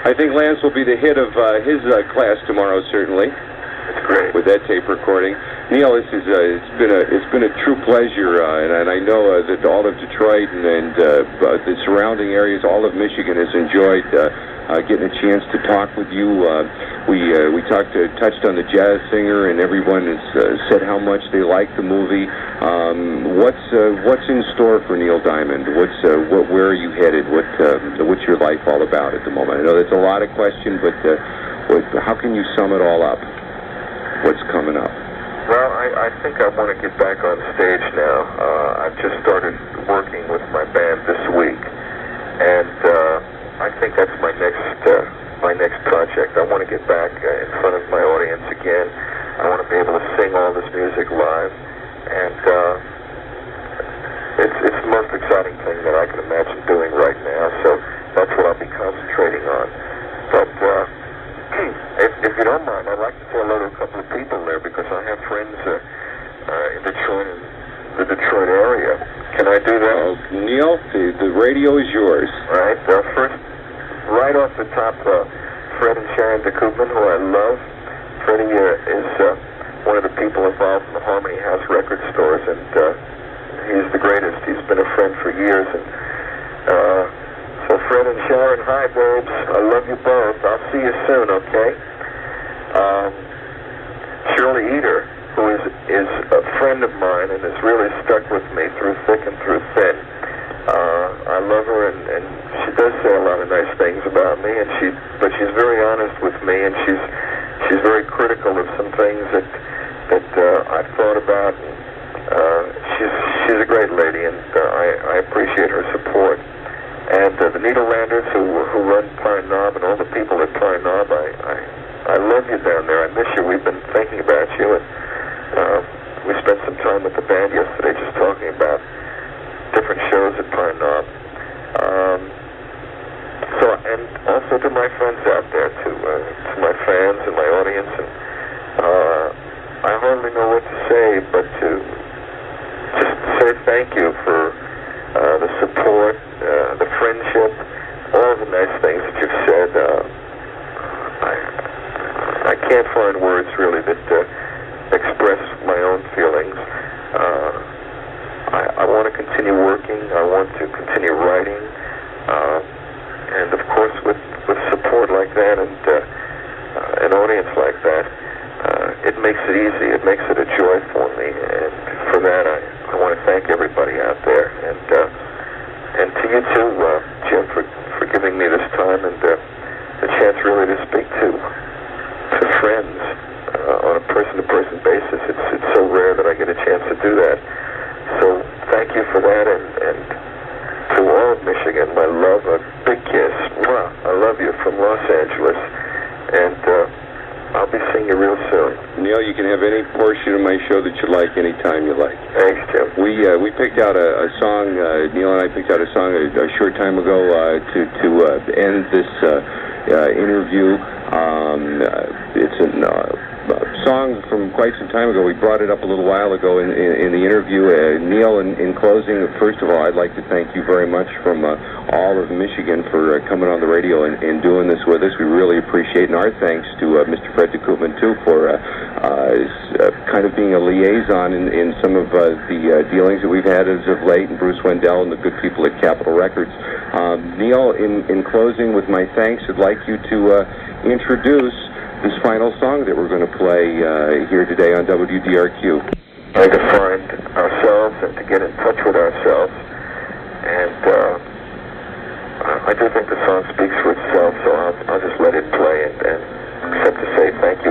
I think Lance will be the hit of uh, his uh, class tomorrow, certainly. It's great. With that tape recording, Neil, this is uh, it's been a it's been a true pleasure, uh, and, and I know uh, that all of Detroit and, and uh, uh, the surrounding areas, all of Michigan has enjoyed uh, getting a chance to talk with you. We we talked uh, touched on the jazz singer, and everyone has said how much they like the movie. Um, what's what's in store for Neil Diamond? What's what where are you headed? What uh, what's your life all about at the moment? I know that's a lot of question, but what, how can you sum it all up? What's coming up? Well, I, I think I want to get back on stage now. Uh, I've just started working with my band this week, and uh, I think that's my next uh, my next project. I want to get back uh, in front of my audience again. I want to be able to sing all this music live, and uh, it's it's the most exciting thing that I can imagine doing right now. So that's what I'll be concentrating on. But uh, <clears throat> if, if you don't mind, I'd like to say hello to a couple of people there because I have friends uh, uh, in Detroit and the Detroit area. Can I do that? Uh, Neil, the, the radio is yours. All right. Uh, first, right off the top, uh, Fred and Sharon DeKoopman, who I love. Freddie uh, is uh, one of the people involved in the Harmony House record stores, and uh, he's the greatest. He's been a friend for years. And uh, so, Fred and Sharon, hi, babes. I love you both. I'll see you soon, okay? Um, Shirley Eater, who is is a friend of mine and has really stuck with me through thick and through thin. Uh, I love her, and, and she does say a lot of nice things about me, and she, but she's very honest with me, and she's she's very critical of some things that that uh, I've thought about. And, uh, she's she's a great lady, and uh, I, I appreciate her support. And uh, the Nederlanders who who run Pine Knob and all the people at Pine Knob, I, I I love you down there. I miss you. We've been thinking about you, and uh, we spent some time with the band yesterday just talking about different shows at Pine Knob. Um, so, and also to my friends out there, to uh, to my fans and my audience, and uh, I hardly know what to say, but to just say thank you for uh, the support, uh, the friendship, all the nice things that you've said. Uh, I I can't find words really that uh, express my own feelings. Uh, I, I want to continue working. I want to continue writing, uh, and of course, with with support like that and uh, uh, an audience like that, uh, it makes it easy. It makes it a joy for me, and for that, I, I want to thank everybody out there, and uh, and to you too, uh, Jim, for for giving me this time and uh, the chance really to speak to to friends uh, on a person-to-person basis. It's it's so rare that I get a chance to do that. So thank you for that, and, and to all of Michigan, my love, a big kiss. Mwah. I love you from Los Angeles, and uh, I'll be seeing you real soon. Neil, you can have any portion of my show that you like anytime you like. Thanks, Jim. We uh, we picked out a, a song. Uh, Neil and I picked out a song a, a short time ago uh, to to uh, end this uh, uh, interview. Um, uh, it's an, uh, a song from quite some time ago. We brought it up a little while ago in, in, in the interview. Uh, Neil, in, in closing, first of all, I'd like to thank you very much from uh, all of Michigan for uh, coming on the radio and, and doing this with us. We really appreciate. And our thanks to uh, Mr. Fred DeKoopman, too, for uh, uh, uh, kind of being a liaison in, in some of uh, the uh, dealings that we've had as of late, and Bruce Wendell and the good people at Capitol Records. Um, Neil, in, in closing, with my thanks, I'd like you to uh, introduce this final song that we're going to play uh, here today on WDRQ. Trying to find ourselves and to get in touch with ourselves, and uh, I- do think the song speaks for itself. So I'll, I'll just let it play and, and to say thank you.